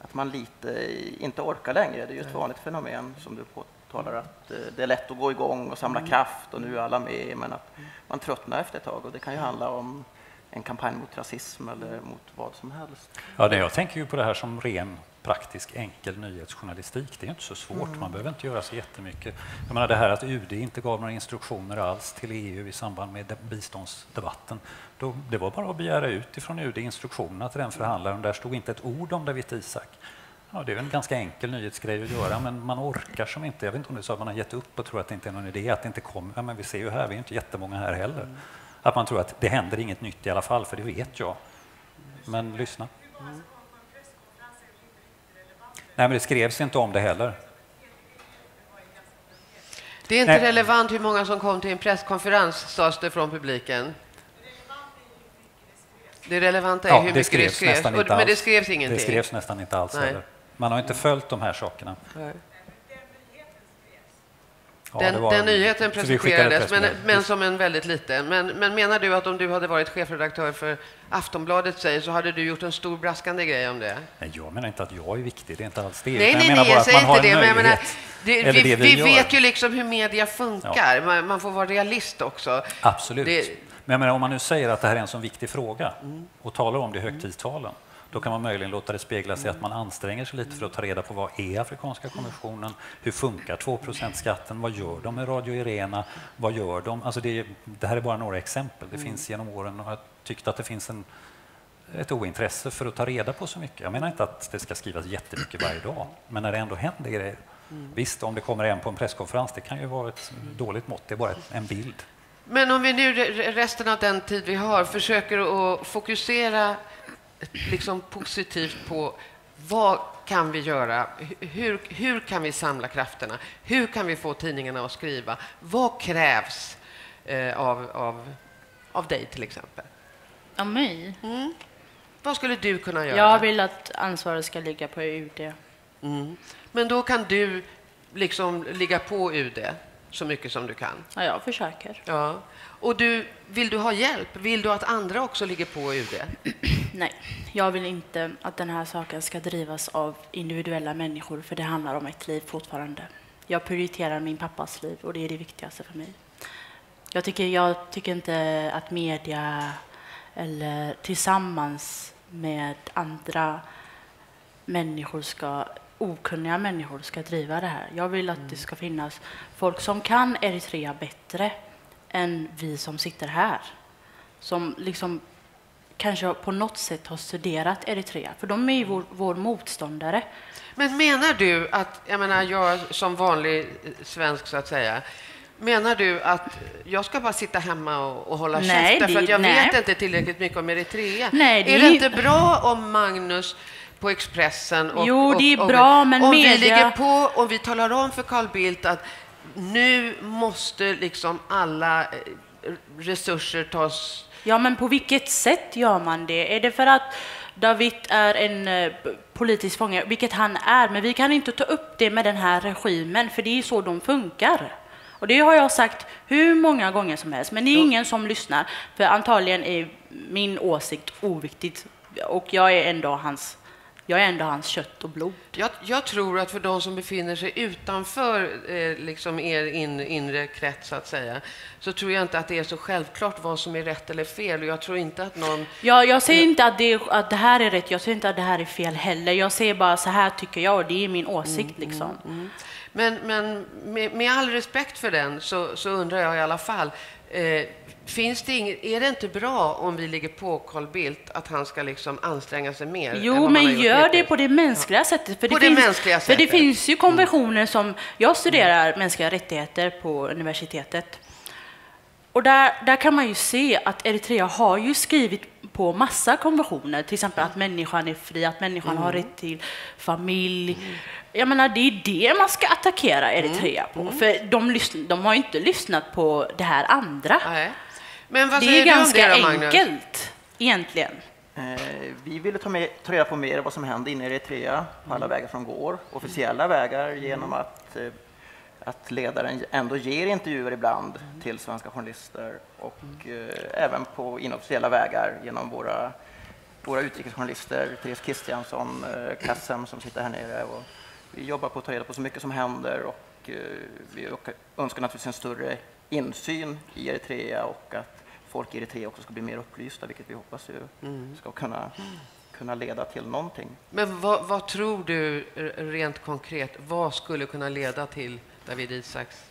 att man lite inte orkar längre. Det är ju ett vanligt fenomen som du påtalar att det är lätt att gå igång och samla mm. kraft och nu är alla med, men att man tröttnar efter ett tag och det kan ju handla om en kampanj mot rasism eller mot vad som helst. Ja, det, jag tänker ju på det här som ren praktisk enkel nyhetsjournalistik. Det är inte så svårt, mm. man behöver inte göra så jättemycket. Jag menar det här att UD inte gav några instruktioner alls till EU i samband med biståndsdebatten. Då, det var bara att begära ut ifrån UD instruktionerna till den förhandlaren. Där stod inte ett ord om David Isak. Ja, det är en ganska enkel nyhetsgrej att göra, men man orkar som inte. Jag vet inte om det är så att man har gett upp och tror att det inte är någon idé, att det inte kommer. Ja, men vi ser ju här, vi är inte jättemånga här heller. Mm. Att man tror att det händer inget nytt i alla fall, för det vet jag. Men lyssna. Mm. Nej, men det skrevs inte om det heller. Det är inte Nej. relevant hur många som kom till en presskonferens, sades det från publiken. Det relevanta är ja, hur mycket det skrevs. Men det skrevs ingenting. Det skrevs nästan inte alls heller. Man har inte följt de här sakerna. Nej. Den, ja, den nyheten presenterades, men, men, som en väldigt liten. Men, men, menar du att om du hade varit chefredaktör för Aftonbladet säger, så hade du gjort en stor braskande grej om det? Nej, jag menar inte att jag är viktig, det är inte alls det. Nej, nej, nej, jag säger inte det, men jag menar, det, vi, det vi, vi vet ju liksom hur media funkar. Ja. Man, man, får vara realist också. Absolut. Det, men menar, om man nu säger att det här är en så viktig fråga mm. och talar om det i högtidstalen, då kan man möjligen låta det spegla sig att man anstränger sig lite för att ta reda på vad är Afrikanska kommissionen? Hur funkar 2 skatten? Vad gör de med Radio Irena? Vad gör de? Alltså det, det här är bara några exempel. Det finns genom åren och jag tyckt att det finns en, ett ointresse för att ta reda på så mycket. Jag menar inte att det ska skrivas jättemycket varje dag, men när det ändå händer grejer. Mm. Visst, om det kommer en på en presskonferens, det kan ju vara ett dåligt mått. Det är bara en bild. Men om vi nu resten av den tid vi har försöker att fokusera liksom positivt på vad kan vi göra? Hur, hur kan vi samla krafterna? Hur kan vi få tidningarna att skriva? Vad krävs eh, av, av, av dig till exempel? Av mig? Mm. Vad skulle du kunna göra? Jag vill att ansvaret ska ligga på UD. Mm. Men då kan du liksom ligga på UD så mycket som du kan? Ja, jag försöker. Ja. Och du, vill du ha hjälp? Vill du att andra också ligger på UD? Nej, jag vill inte att den här saken ska drivas av individuella människor, för det handlar om ett liv fortfarande. Jag prioriterar min pappas liv och det är det viktigaste för mig. Jag tycker, jag tycker inte att media eller tillsammans med andra människor ska okunniga människor ska driva det här. Jag vill att mm. det ska finnas folk som kan Eritrea bättre än vi som sitter här. Som liksom kanske på något sätt har studerat Eritrea, för de är ju vår, vår motståndare. Men menar du att, jag menar jag som vanlig svensk så att säga, Menar du att jag ska bara sitta hemma och, och hålla nej? För att jag nej. vet inte tillräckligt mycket om Eritrea. Nej, det är det inte bra om Magnus på Expressen och, jo, det är och, bra, men om media... vi ligger på och vi talar om för Carl Bildt att nu måste liksom alla eh, resurser tas Ja, men på vilket sätt gör man det? Är det för att David är en eh, politisk fånge, vilket han är, men vi kan inte ta upp det med den här regimen, för det är så de funkar. Och det har jag sagt hur många gånger som helst, men det är ingen som lyssnar, för antagligen är min åsikt oviktigt och jag är ändå hans jag är ändå hans kött och blod. Jag, jag tror att för de som befinner sig utanför eh, liksom er in, inre krets, så att säga, så tror jag inte att det är så självklart vad som är rätt eller fel. Och jag tror inte att någon... Ja, jag säger inte att det, att det här är rätt, jag säger inte att det här är fel heller. Jag säger bara så här tycker jag och det är min åsikt. Mm, liksom. mm, mm. Men, men med, med, all respekt för den så, så undrar jag i alla fall, eh, Finns det inget, är det inte bra om vi ligger på Carl Bildt att han ska liksom anstränga sig mer? Jo, men gör det på det mänskliga sättet. För på det, det finns, mänskliga sättet. För det finns ju konventioner som... Jag studerar mm. mänskliga rättigheter på universitetet. Och där, där kan man ju se att Eritrea har ju skrivit på massa konventioner, till exempel att människan är fri, att människan mm. har rätt till familj. Mm. Jag menar, det är det man ska attackera Eritrea på, mm. för de, de har inte lyssnat på det här andra. Nej. Men vad det är ganska det då, enkelt, egentligen. Eh, vi ville ta, med, ta reda på mer vad som händer inne i Eritrea på alla vägar som går. Officiella vägar genom att, eh, att ledaren ändå ger intervjuer ibland till svenska journalister och eh, även på inofficiella vägar genom våra, våra utrikesjournalister, Therese Kristiansson, Kassem som sitter här nere. Och vi jobbar på att ta reda på så mycket som händer och vi önskar naturligtvis en större insyn i Eritrea och att folk i Eritrea också ska bli mer upplysta, vilket vi hoppas ju mm. ska kunna, kunna leda till någonting. Men vad, vad, tror du rent konkret, vad skulle kunna leda till David Isaks?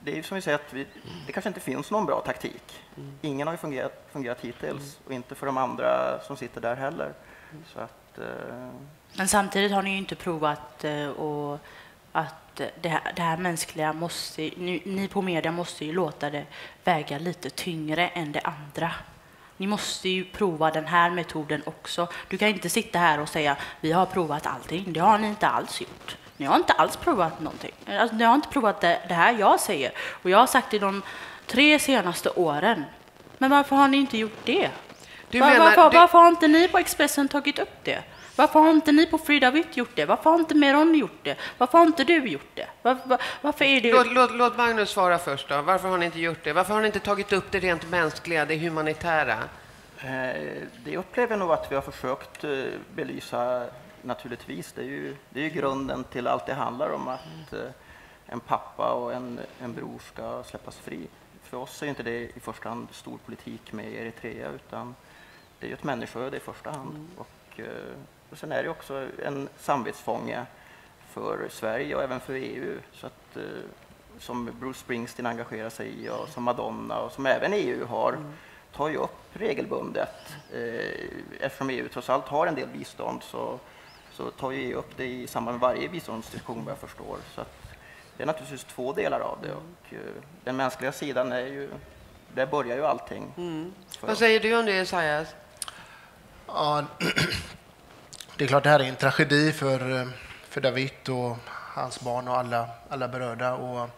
Det är som vi säger, att vi, det kanske inte finns någon bra taktik. Mm. Ingen har ju fungerat, fungerat hittills mm. och inte för de andra som sitter där heller. Så att, eh... Men samtidigt har ni ju inte provat eh, att att det här, det här mänskliga måste, ni, ni på media måste ju låta det väga lite tyngre än det andra. Ni måste ju prova den här metoden också. Du kan inte sitta här och säga vi har provat allting. Det har ni inte alls gjort. Ni har inte alls provat någonting. Alltså, ni har inte provat det, det här jag säger. Och jag har sagt det de tre senaste åren. Men varför har ni inte gjort det? Var, menar, varför, du... varför har inte ni på Expressen tagit upp det? Varför har inte ni på Frida Witt gjort det? Varför har inte Meron gjort det? Varför har inte du gjort det? Var, var, varför är det... Låt, låt, låt, Magnus svara först. Då. Varför har ni inte gjort det? Varför har ni inte tagit upp det rent mänskliga, det humanitära? Eh, det upplever jag nog att vi har försökt eh, belysa naturligtvis. Det är ju, det är ju grunden till allt det handlar om, att eh, en pappa och en, en bror ska släppas fri. För oss är inte det i första hand stor politik med Eritrea, utan det är ju ett människoöde i första hand. Mm. Och, och sen är det också en samvetsfånge för Sverige och även för EU. Så att, eh, som Bruce Springsteen engagerar sig i och som Madonna och som även EU har mm. tar ju upp regelbundet. Eh, eftersom EU trots allt har en del bistånd så, så tar ju EU upp det i samband med varje biståndsdiskussion vad jag förstår. Så att det är naturligtvis två delar av det mm. och eh, den mänskliga sidan är ju, där börjar ju allting. Mm. Vad säger du om det Esaias? Ja, det är klart det här är en tragedi för, eh, för David och hans barn och alla, alla berörda. Och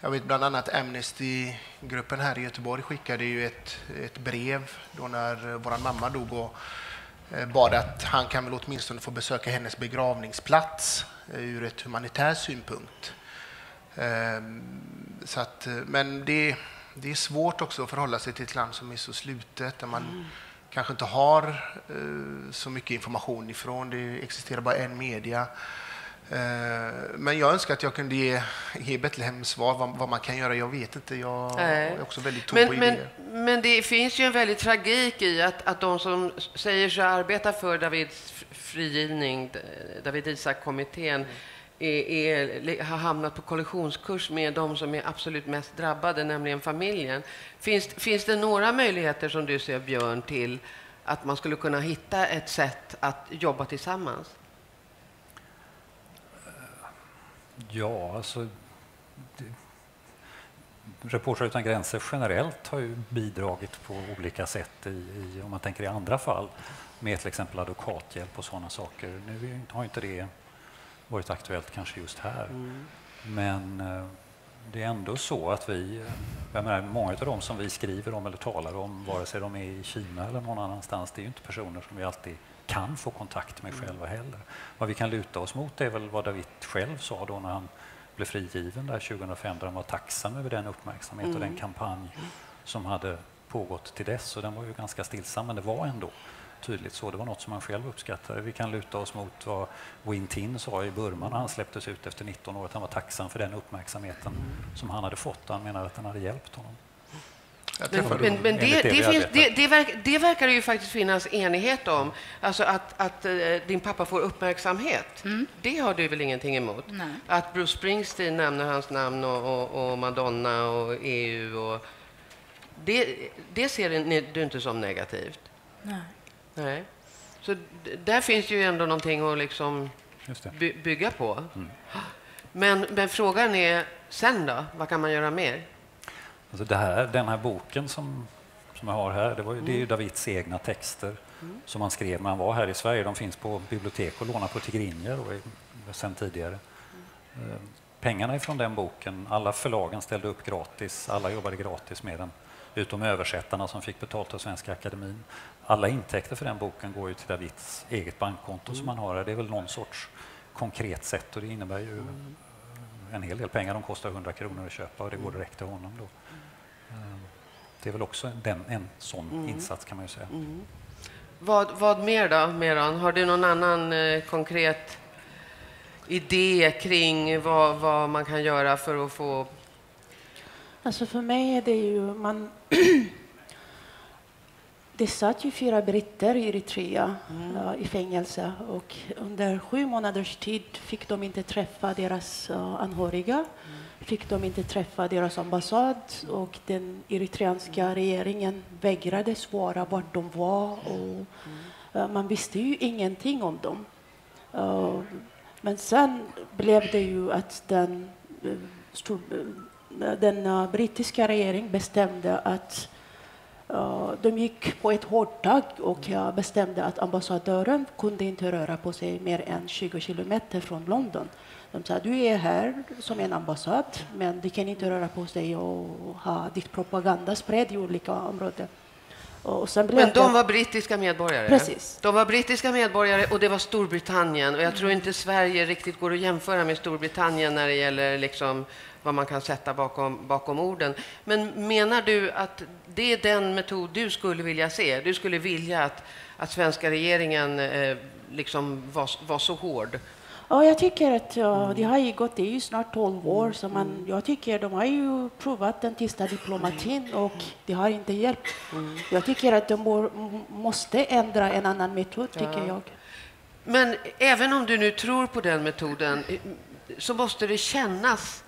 jag vet bland annat Amnesty-gruppen här i Göteborg skickade ju ett, ett brev då när vår mamma dog och eh, bad att han kan väl åtminstone få besöka hennes begravningsplats eh, ur ett humanitär synpunkt. Ehm, så att, men det, det är svårt också att förhålla sig till ett land som är så slutet, där man mm kanske inte har eh, så mycket information ifrån. Det existerar bara en media. Eh, men jag önskar att jag kunde ge, ge Betlehem svar vad, vad, man kan göra. Jag vet inte. Jag är också väldigt tom men, på men, idéer. Men det finns ju en väldig tragik i att, att de som säger sig arbeta för Davids frigivning, David Isak-kommittén, mm är, är, har hamnat på kollisionskurs med de som är absolut mest drabbade, nämligen familjen. Finns, finns det några möjligheter, som du ser, Björn, till att man skulle kunna hitta ett sätt att jobba tillsammans? Ja, alltså... Reportrar utan gränser generellt har ju bidragit på olika sätt i, i, om man tänker i andra fall med till exempel advokathjälp och sådana saker. Nu har inte det varit aktuellt kanske just här. Mm. Men eh, det är ändå så att vi, Jag menar, många av dem som vi skriver om eller talar om, vare sig de är i Kina eller någon annanstans, det är ju inte personer som vi alltid kan få kontakt med själva heller. Vad vi kan luta oss mot är väl vad David själv sa då när han blev frigiven där 2005, där han var tacksam över den uppmärksamhet och den kampanj som hade pågått till dess. Och den var ju ganska stillsam, men det var ändå tydligt så. Det var något som han själv uppskattade. Vi kan luta oss mot vad Win Tin sa i Burma när han släpptes ut efter 19 år, att han var tacksam för den uppmärksamheten som han hade fått. Han menade att den hade hjälpt honom. Men, men, men det, det finns, det, det, verk, det verkar ju faktiskt finnas enighet om. Alltså att, att eh, din pappa får uppmärksamhet. Det har du väl ingenting emot? Nej. Att Bruce Springsteen nämner hans namn och, och, och Madonna och EU. Och, det, det ser ni- du inte som negativt? Nej. Nej. Så där finns ju ändå någonting att liksom by, bygga på. Men, men frågan är sen då? Vad kan man göra mer? Alltså det här, den här boken som, som jag har här, det, var, ju- det är ju Davids egna texter som han skrev när han var här i Sverige. De finns på bibliotek och lånar på Tigrinja då, i- sen tidigare. Eh, Pengarna ifrån den boken, alla förlagen ställde upp gratis, alla jobbade gratis med den, utom översättarna som fick betalt av Svenska Akademin. Alla intäkter för den boken går ju till Davids eget bankkonto som han har. Det är väl någon sorts konkret sätt och det innebär ju en hel del pengar. De kostar 100 kronor att köpa och det går direkt till honom. Då. Eh, Det är väl också den, en sån insats kan man ju säga. Vad, vad mer då, Meran? Har du någon annan eh, konkret idé kring vad, vad man kan göra för att få... Alltså för mig är det ju... Man det satt ju fyra britter i Eritrea eh, i fängelse och under sju månaders tid fick de inte träffa deras eh, anhöriga, fick de inte träffa deras ambassad och den eritreanska regeringen vägrade svara vart de var och eh, man visste ju ingenting om dem. Men sen blev det ju att den, den brittiska regeringen bestämde att de gick på ett hårt tag och jag bestämde att ambassadören kunde inte röra på sig mer än 20 kilometer från London. De sa du är här som en ambassad, men du kan inte röra på sig och ha ditt propaganda spred i olika områden. Men de var brittiska medborgare? Precis. De var brittiska medborgare och det var Storbritannien. Och jag tror inte Sverige riktigt går att jämföra med Storbritannien när det gäller liksom vad man kan sätta bakom, bakom orden. Men menar du att det är den metod du skulle vilja se? Du skulle vilja att, att svenska regeringen eh, liksom var, var så hård? Ja, jag tycker att ja, det har ju gått, det är ju snart 12 år, så man, jag tycker de har ju provat den tysta diplomatin och det har inte hjälpt. Jag tycker att de måste ändra en annan metod, tycker jag. Men även om du nu tror på den metoden så måste det kännas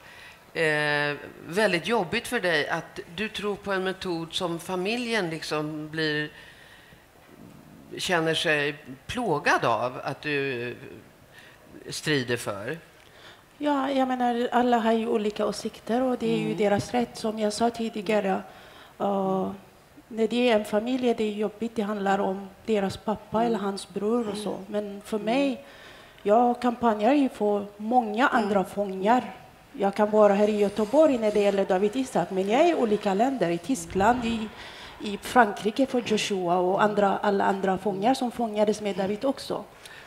eh, väldigt jobbigt för dig att du tror på en metod som familjen liksom blir känner sig plågad av att du strider för. Ja, jag menar, alla har ju olika åsikter och det är ju deras rätt. Som jag sa tidigare, uh, när det är en familj är det jobbigt. Det handlar om deras pappa eller hans bror och så. Men för mig, jag kampanjar ju för många andra fångar. Jag kan vara här i Göteborg när det gäller David Isaac, men jag är i olika länder, i Tyskland, i, i Frankrike för Joshua och andra, alla andra fångar som fångades med David också.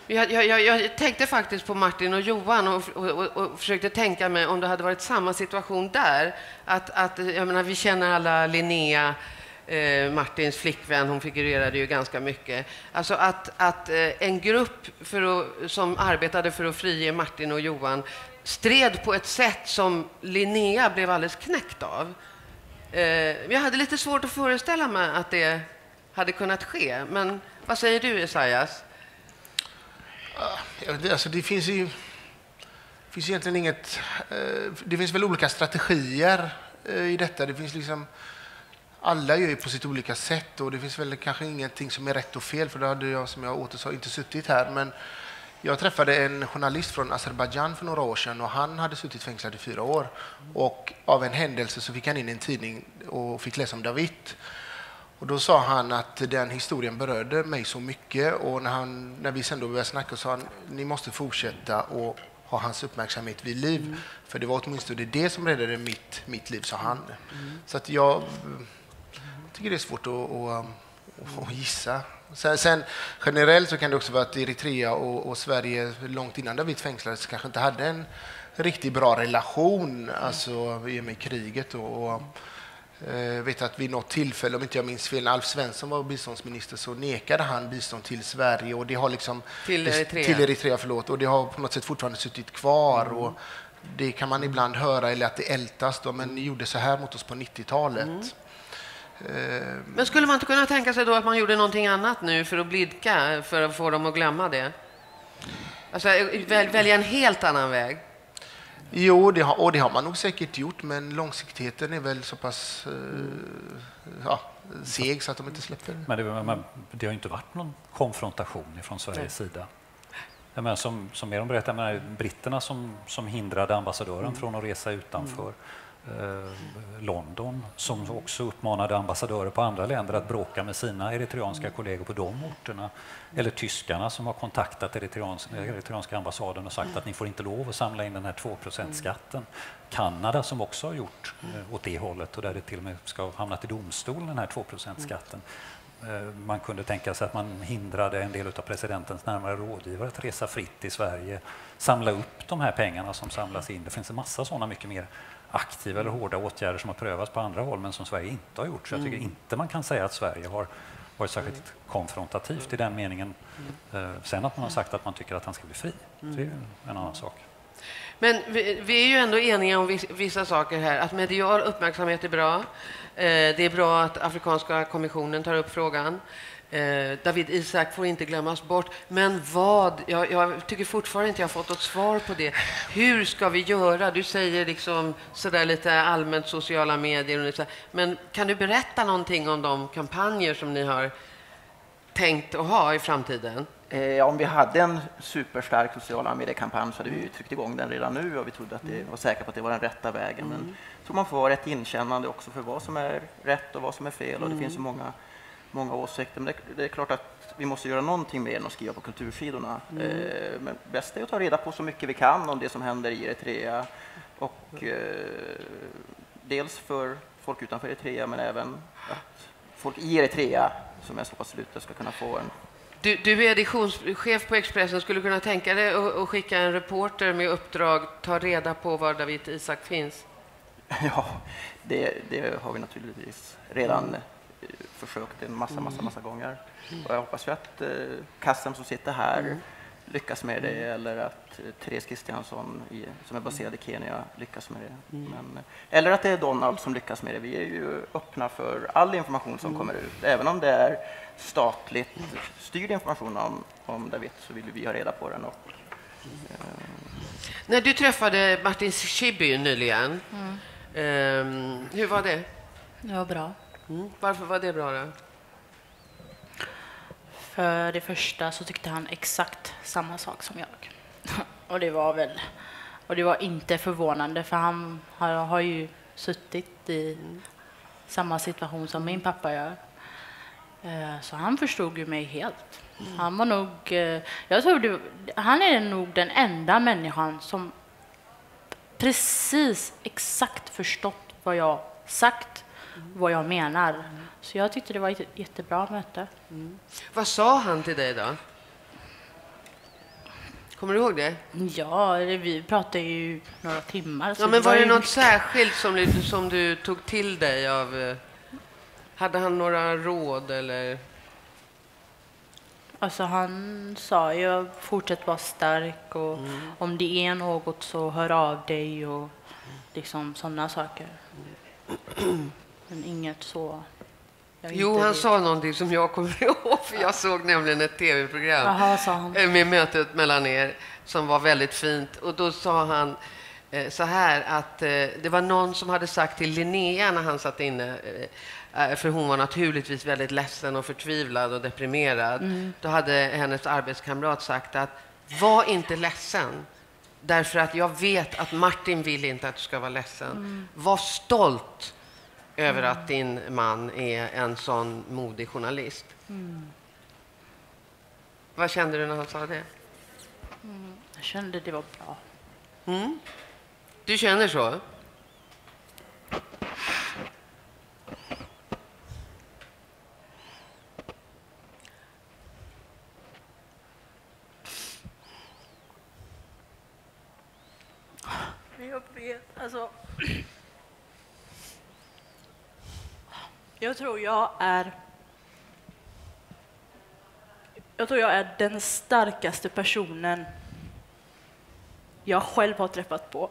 Jag, jag, jag, tänkte faktiskt på Martin och Johan och, och, och, och försökte tänka mig om det hade varit samma situation där. Att, att, jag menar, vi känner alla Linnea, eh, Martins flickvän, hon figurerade ju ganska mycket. Alltså att, att eh, en grupp för att, som arbetade för att frige Martin och Johan stred på ett sätt som Linnea blev alldeles knäckt av. Eh, jag hade lite svårt att föreställa mig att det hade kunnat ske. Men vad säger du, Esaias? Ah, det, alltså det finns ju det finns egentligen inget... Eh, det finns väl olika strategier eh, i detta. Det finns liksom... Alla gör ju på sitt olika sätt och det finns väl kanske ingenting som är rätt och fel för då hade jag, som jag återsa, inte suttit här. Men jag träffade en journalist från Azerbajdzjan för några år sedan och han hade suttit fängslad i fyra år. Och av en händelse så fick han in en tidning och fick läsa om David. Och då sa han att den historien berörde mig så mycket och när, han, när vi sen då började snacka sa han ni måste fortsätta och ha hans uppmärksamhet vid liv. Mm. För det var åtminstone det som räddade mitt, mitt liv, sa han. Så att jag tycker det är svårt att, att, att gissa. Sen, sen generellt så kan det också vara att Eritrea och, och Sverige långt innan David fängslades kanske inte hade en riktigt bra relation alltså, i och med kriget. Och, och, jag vet att vid något tillfälle, om inte jag minns fel, när Alf Svensson var biståndsminister så nekade han bistånd till Sverige och det har liksom... Till Eritrea. Till Eritrea, förlåt. Och det har på något sätt fortfarande suttit kvar. Och det kan man ibland höra, eller att det ältas. Då, men ni gjorde så här mot oss på 90-talet. Men skulle man inte kunna tänka sig då att man gjorde någonting annat nu för att blidka, för att få dem att glömma det? Alltså väl, välja en helt annan väg? Jo, det har, och det har man nog säkert gjort, men långsiktigheten är väl så pass eh, ja, seg så att de inte släpper det. Men det, men det har ju inte varit någon konfrontation från Sveriges sida. Jag menar, som, som Meron berättade, menar, britterna som, som hindrade ambassadören från att resa utanför eh, London, som också uppmanade ambassadörer på andra länder att bråka med sina eritreanska kollegor på de orterna. Eller tyskarna som har kontaktat eritreanska, eritreanska ambassaden och sagt att ni får inte lov att samla in den här 2% skatten. Kanada som också har gjort eh, åt det hållet och där det till och med ska ha hamnat i domstol den här 2% skatten. Eh, Man kunde tänka sig att man hindrade en del av presidentens närmare rådgivare att resa fritt i Sverige, samla upp de här pengarna som samlas in. Det finns en massa sådana mycket mer aktiva eller hårda åtgärder som har prövats på andra håll men som Sverige inte har gjort. Så jag tycker inte man kan säga att Sverige har varit särskilt konfrontativt i den meningen. Eh, Sen att man har sagt att man tycker att han ska bli fri, det är ju en annan sak. Men vi, vi är ju ändå eniga om vis- vissa saker här. Att medial uppmärksamhet är bra. Eh, det är bra att Afrikanska kommissionen tar upp frågan. Eh, David Isak får inte glömmas bort. Men vad? Jag, jag tycker fortfarande inte jag har fått något svar på det. Hur ska vi göra? Du säger liksom sådär lite allmänt sociala medier. Och så. Men kan du berätta någonting om de kampanjer som ni har tänkt att ha i framtiden? Eh, om vi hade en superstark sociala mediekampanj så hade vi tryckt igång den redan nu och vi trodde att det var säkra på att det var den rätta vägen. Men jag tror man får vara rätt inkännande också för vad som är rätt och vad som är fel och det finns ju många, många åsikter. Men det, det är klart att vi måste göra någonting mer än att skriva på kultursidorna. Eh, men bäst är att ta reda på så mycket vi kan om det som händer i Eritrea och eh, dels för folk utanför Eritrea men även att folk i Eritrea som är så pass slutna ska kunna få en Du, du är editionschef på Expressen. Skulle du kunna tänka dig att, skicka en reporter med uppdrag ta reda på var David Isak finns? Ja, det, det har vi naturligtvis redan eh, försökt en massa, massa, massa gånger. Och jag hoppas ju att eh, Kassem som sitter här lyckas med det eller att eh, Therese Kristiansson i, som är baserad i Kenya lyckas med det. Men, eh, eller att det är Donald som lyckas med det. Vi är ju öppna för all information som kommer ut. Även om det är statligt styrd information om, om David så vill vi ha reda på den. Och, När du träffade Martin Schibbye nyligen, ehm, hur var det? Det var bra. Mm. Varför var det bra? Då? För det första så tyckte han exakt samma sak som jag. Och det var väl... Och det var inte förvånande för han har, har ju suttit i samma situation som min pappa gör. Eh, Så han förstod ju mig helt. Han var nog... eh, Jag tror det, han är nog den enda människan som precis exakt förstått vad jag sagt, vad jag menar. Så jag tyckte det var ett jättebra möte. Vad sa han till dig då? Kommer du ihåg det? Ja, vi pratade ju några timmar. Ja, men var det ju något särskilt som du, som du tog till dig av... eh, Hade han några råd eller? Alltså han sa ju fortsätt vara stark och om det är något så hör av dig och liksom sådana saker. Men inget så. Jo, han sa någonting som jag kommer ihåg, för jag såg nämligen ett tv-program. Eh, med mötet mellan er som var väldigt fint. Och då sa han eh, så här att eh, det var någon som hade sagt till Linnea när han satt inne, eh, för hon var naturligtvis väldigt ledsen och förtvivlad och deprimerad. Då hade hennes arbetskamrat sagt att var inte ledsen. Därför att jag vet att Martin vill inte att du ska vara ledsen. Var stolt över att din man är en sån modig journalist. Vad kände du när han sa det? Jag kände det var bra. Du känner så? Jag vet, alltså. Jag tror jag är... Jag tror jag är den starkaste personen jag själv har träffat på.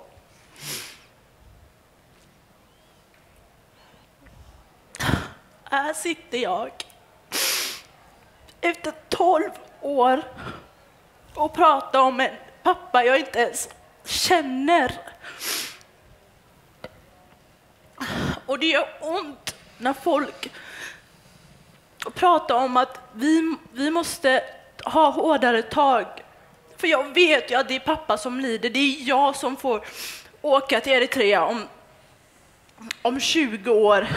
Här sitter jag efter 12 år och pratar om en pappa jag inte ens känner. Och det gör ont när folk pratar om att vi, vi måste ha hårdare tag. För jag vet ju att det är pappa som lider. Det är jag som får åka till Eritrea om, om 20 år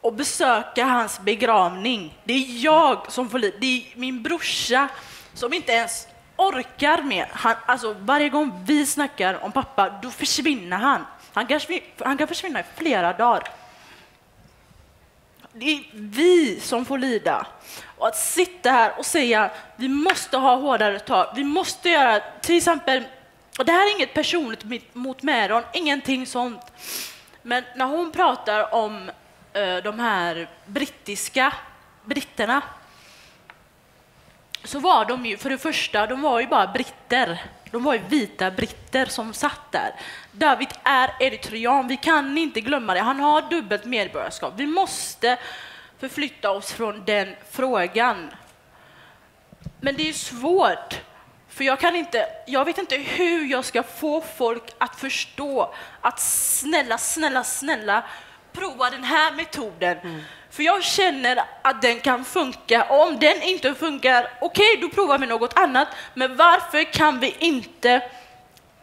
och besöka hans begravning. Det är jag som får lida. Det är min brorsa som inte ens orkar med. Han, alltså, varje gång vi snackar om pappa, då försvinner han. Han kan, han kan försvinna i flera dagar. Det är vi som får lida. Och att sitta här och säga vi måste ha hårdare tag, vi måste göra till exempel, och det här är inget personligt mot Meron, ingenting sånt. Men när hon pratar om eh, de här brittiska britterna så var de ju, för det första, de var ju bara britter. De var ju vita britter som satt där. David är eritrean, vi kan inte glömma det. Han har dubbelt medborgarskap. Vi måste förflytta oss från den frågan. Men det är svårt, för jag kan inte, jag vet inte hur jag ska få folk att förstå att snälla, snälla, snälla prova den här metoden. Mm. För jag känner att den kan funka. Och om den inte funkar, okej, okay, då provar vi något annat. Men varför kan vi inte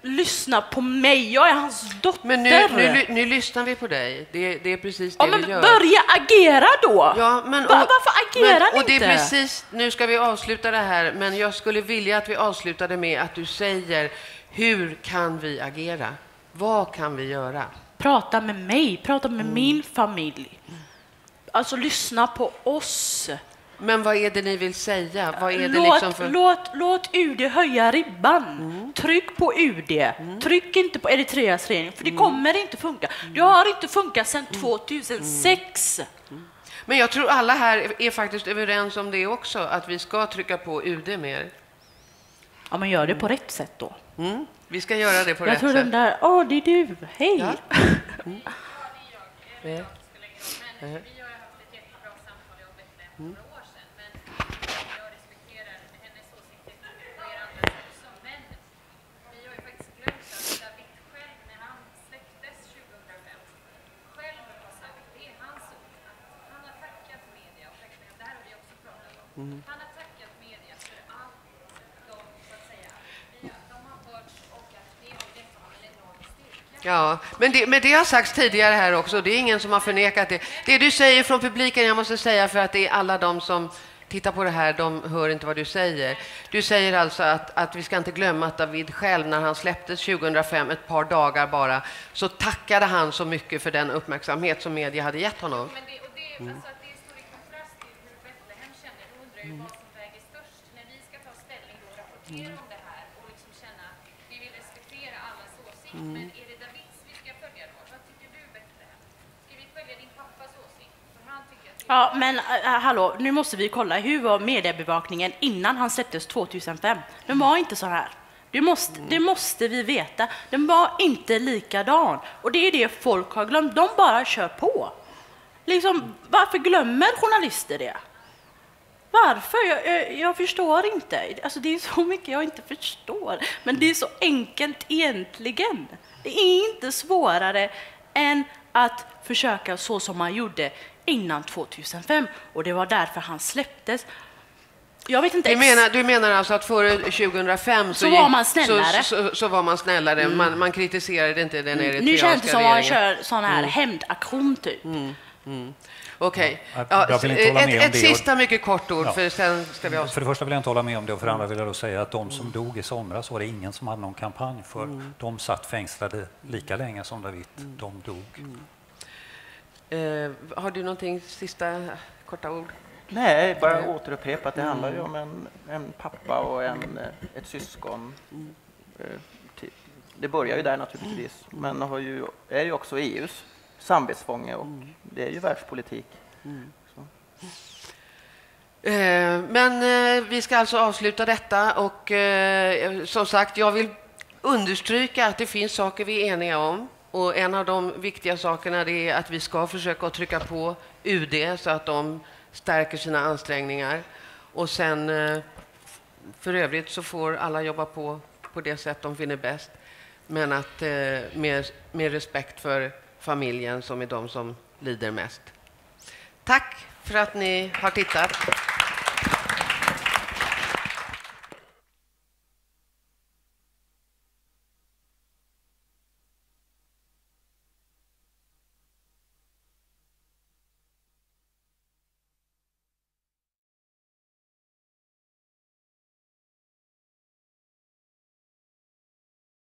lyssna på mig? Jag är hans dotter. Men nu, nu, nu lyssnar vi på dig. Det, det är precis det ja, men vi gör. Börja agera då! Ja, men, och, varför agerar men, ni och det inte? är precis, nu ska vi avsluta det här, men jag skulle vilja att vi avslutade med att du säger hur kan vi agera? Vad kan vi göra? Prata med mig, prata med mm. min familj. Alltså lyssna på oss. Men vad är det ni vill säga? Vad är låt, det liksom för... låt, låt UD höja ribban. Mm. Tryck på UD. Mm. Tryck inte på Eritreas regering, för det mm. kommer inte funka. Det har inte funkat sedan 2006. Mm. Men jag tror alla här är faktiskt överens om det också, att vi ska trycka på UD mer. Ja, men gör det på rätt sätt då. Mm. Vi ska göra det på jag rätt tror sätt. Den där, åh, det är du. Hej! Ja. Mm. Mm. Mm. några år sedan. Men jag respekterar hennes åsikter och er andra också. Men vi har ju faktiskt glömt att David själv, när han släpptes 2005, själv har sagt, det är hans ord, att han har tackat media, och det här har vi också pratat om, mm. han har tackat media för allt de, så att säga, de har hört och att det honom en enorm styrka. Ja, men det, men det har sagts tidigare här också, det är ingen som har förnekat det. Det du säger från publiken, jag måste säga för att det är alla de som tittar på det här, de hör inte vad du säger. Du säger alltså att, att vi ska inte glömma att David själv, när han släpptes 2005, ett par dagar bara, så tackade han så mycket för den uppmärksamhet som media hade gett honom. Men det, och det, mm. alltså att det står i kontrast till hur Betlehem känner, då undrar jag mm. vad som väger störst. När vi ska ta ställning mm. om det här och liksom känna att vi vill respektera allas åsikt, mm. men är det Ja, men äh, hallå, nu måste vi kolla. Hur var mediebevakningen innan han släpptes 2005? Den var inte så här. Det måste, det måste vi veta. Den var inte likadan. Och det är det folk har glömt. De bara kör på. Liksom, varför glömmer journalister det? Varför? Jag, jag, jag, förstår inte. Alltså, det är så mycket jag inte förstår. Men det är så enkelt egentligen. Det är inte svårare än att försöka så som man gjorde innan 2005 och det var därför han släpptes. Jag vet inte du, menar, du menar alltså att före 2005 så, så var man snällare? Så, så, så var man snällare. Mm. Man, man kritiserade inte den eritreanska Nu känns det som att man kör sån här mm. hämndaktion typ. Mm. Okej. Ja, Ja, jag vill inte hålla ett med om ett det. sista mycket kort ord, Ja. för sen ska vi avsluta. För det första vill jag inte hålla med om det och för det andra vill jag då säga att de som dog i somras var det ingen som hade någon kampanj för. Mm. De satt fängslade lika länge som David. De dog. Eh, har du någonting sista korta ord? Nej, bara återupprepa att det handlar ju om en, en pappa och en, eh, ett syskon. Eh, till- Det börjar ju där naturligtvis, men har ju, är ju också EUs samvetsfånge och det är ju världspolitik. Mm. Eh, men eh, vi ska alltså avsluta detta och eh, eh, som sagt, jag vill understryka att det finns saker vi är eniga om. Och en av de viktiga sakerna är att vi ska försöka att trycka på UD så att de stärker sina ansträngningar. Och sen eh, för övrigt så får alla jobba på på det sätt de finner bäst. Men att eh, med, med respekt för familjen som är de som lider mest. Tack för att ni har tittat.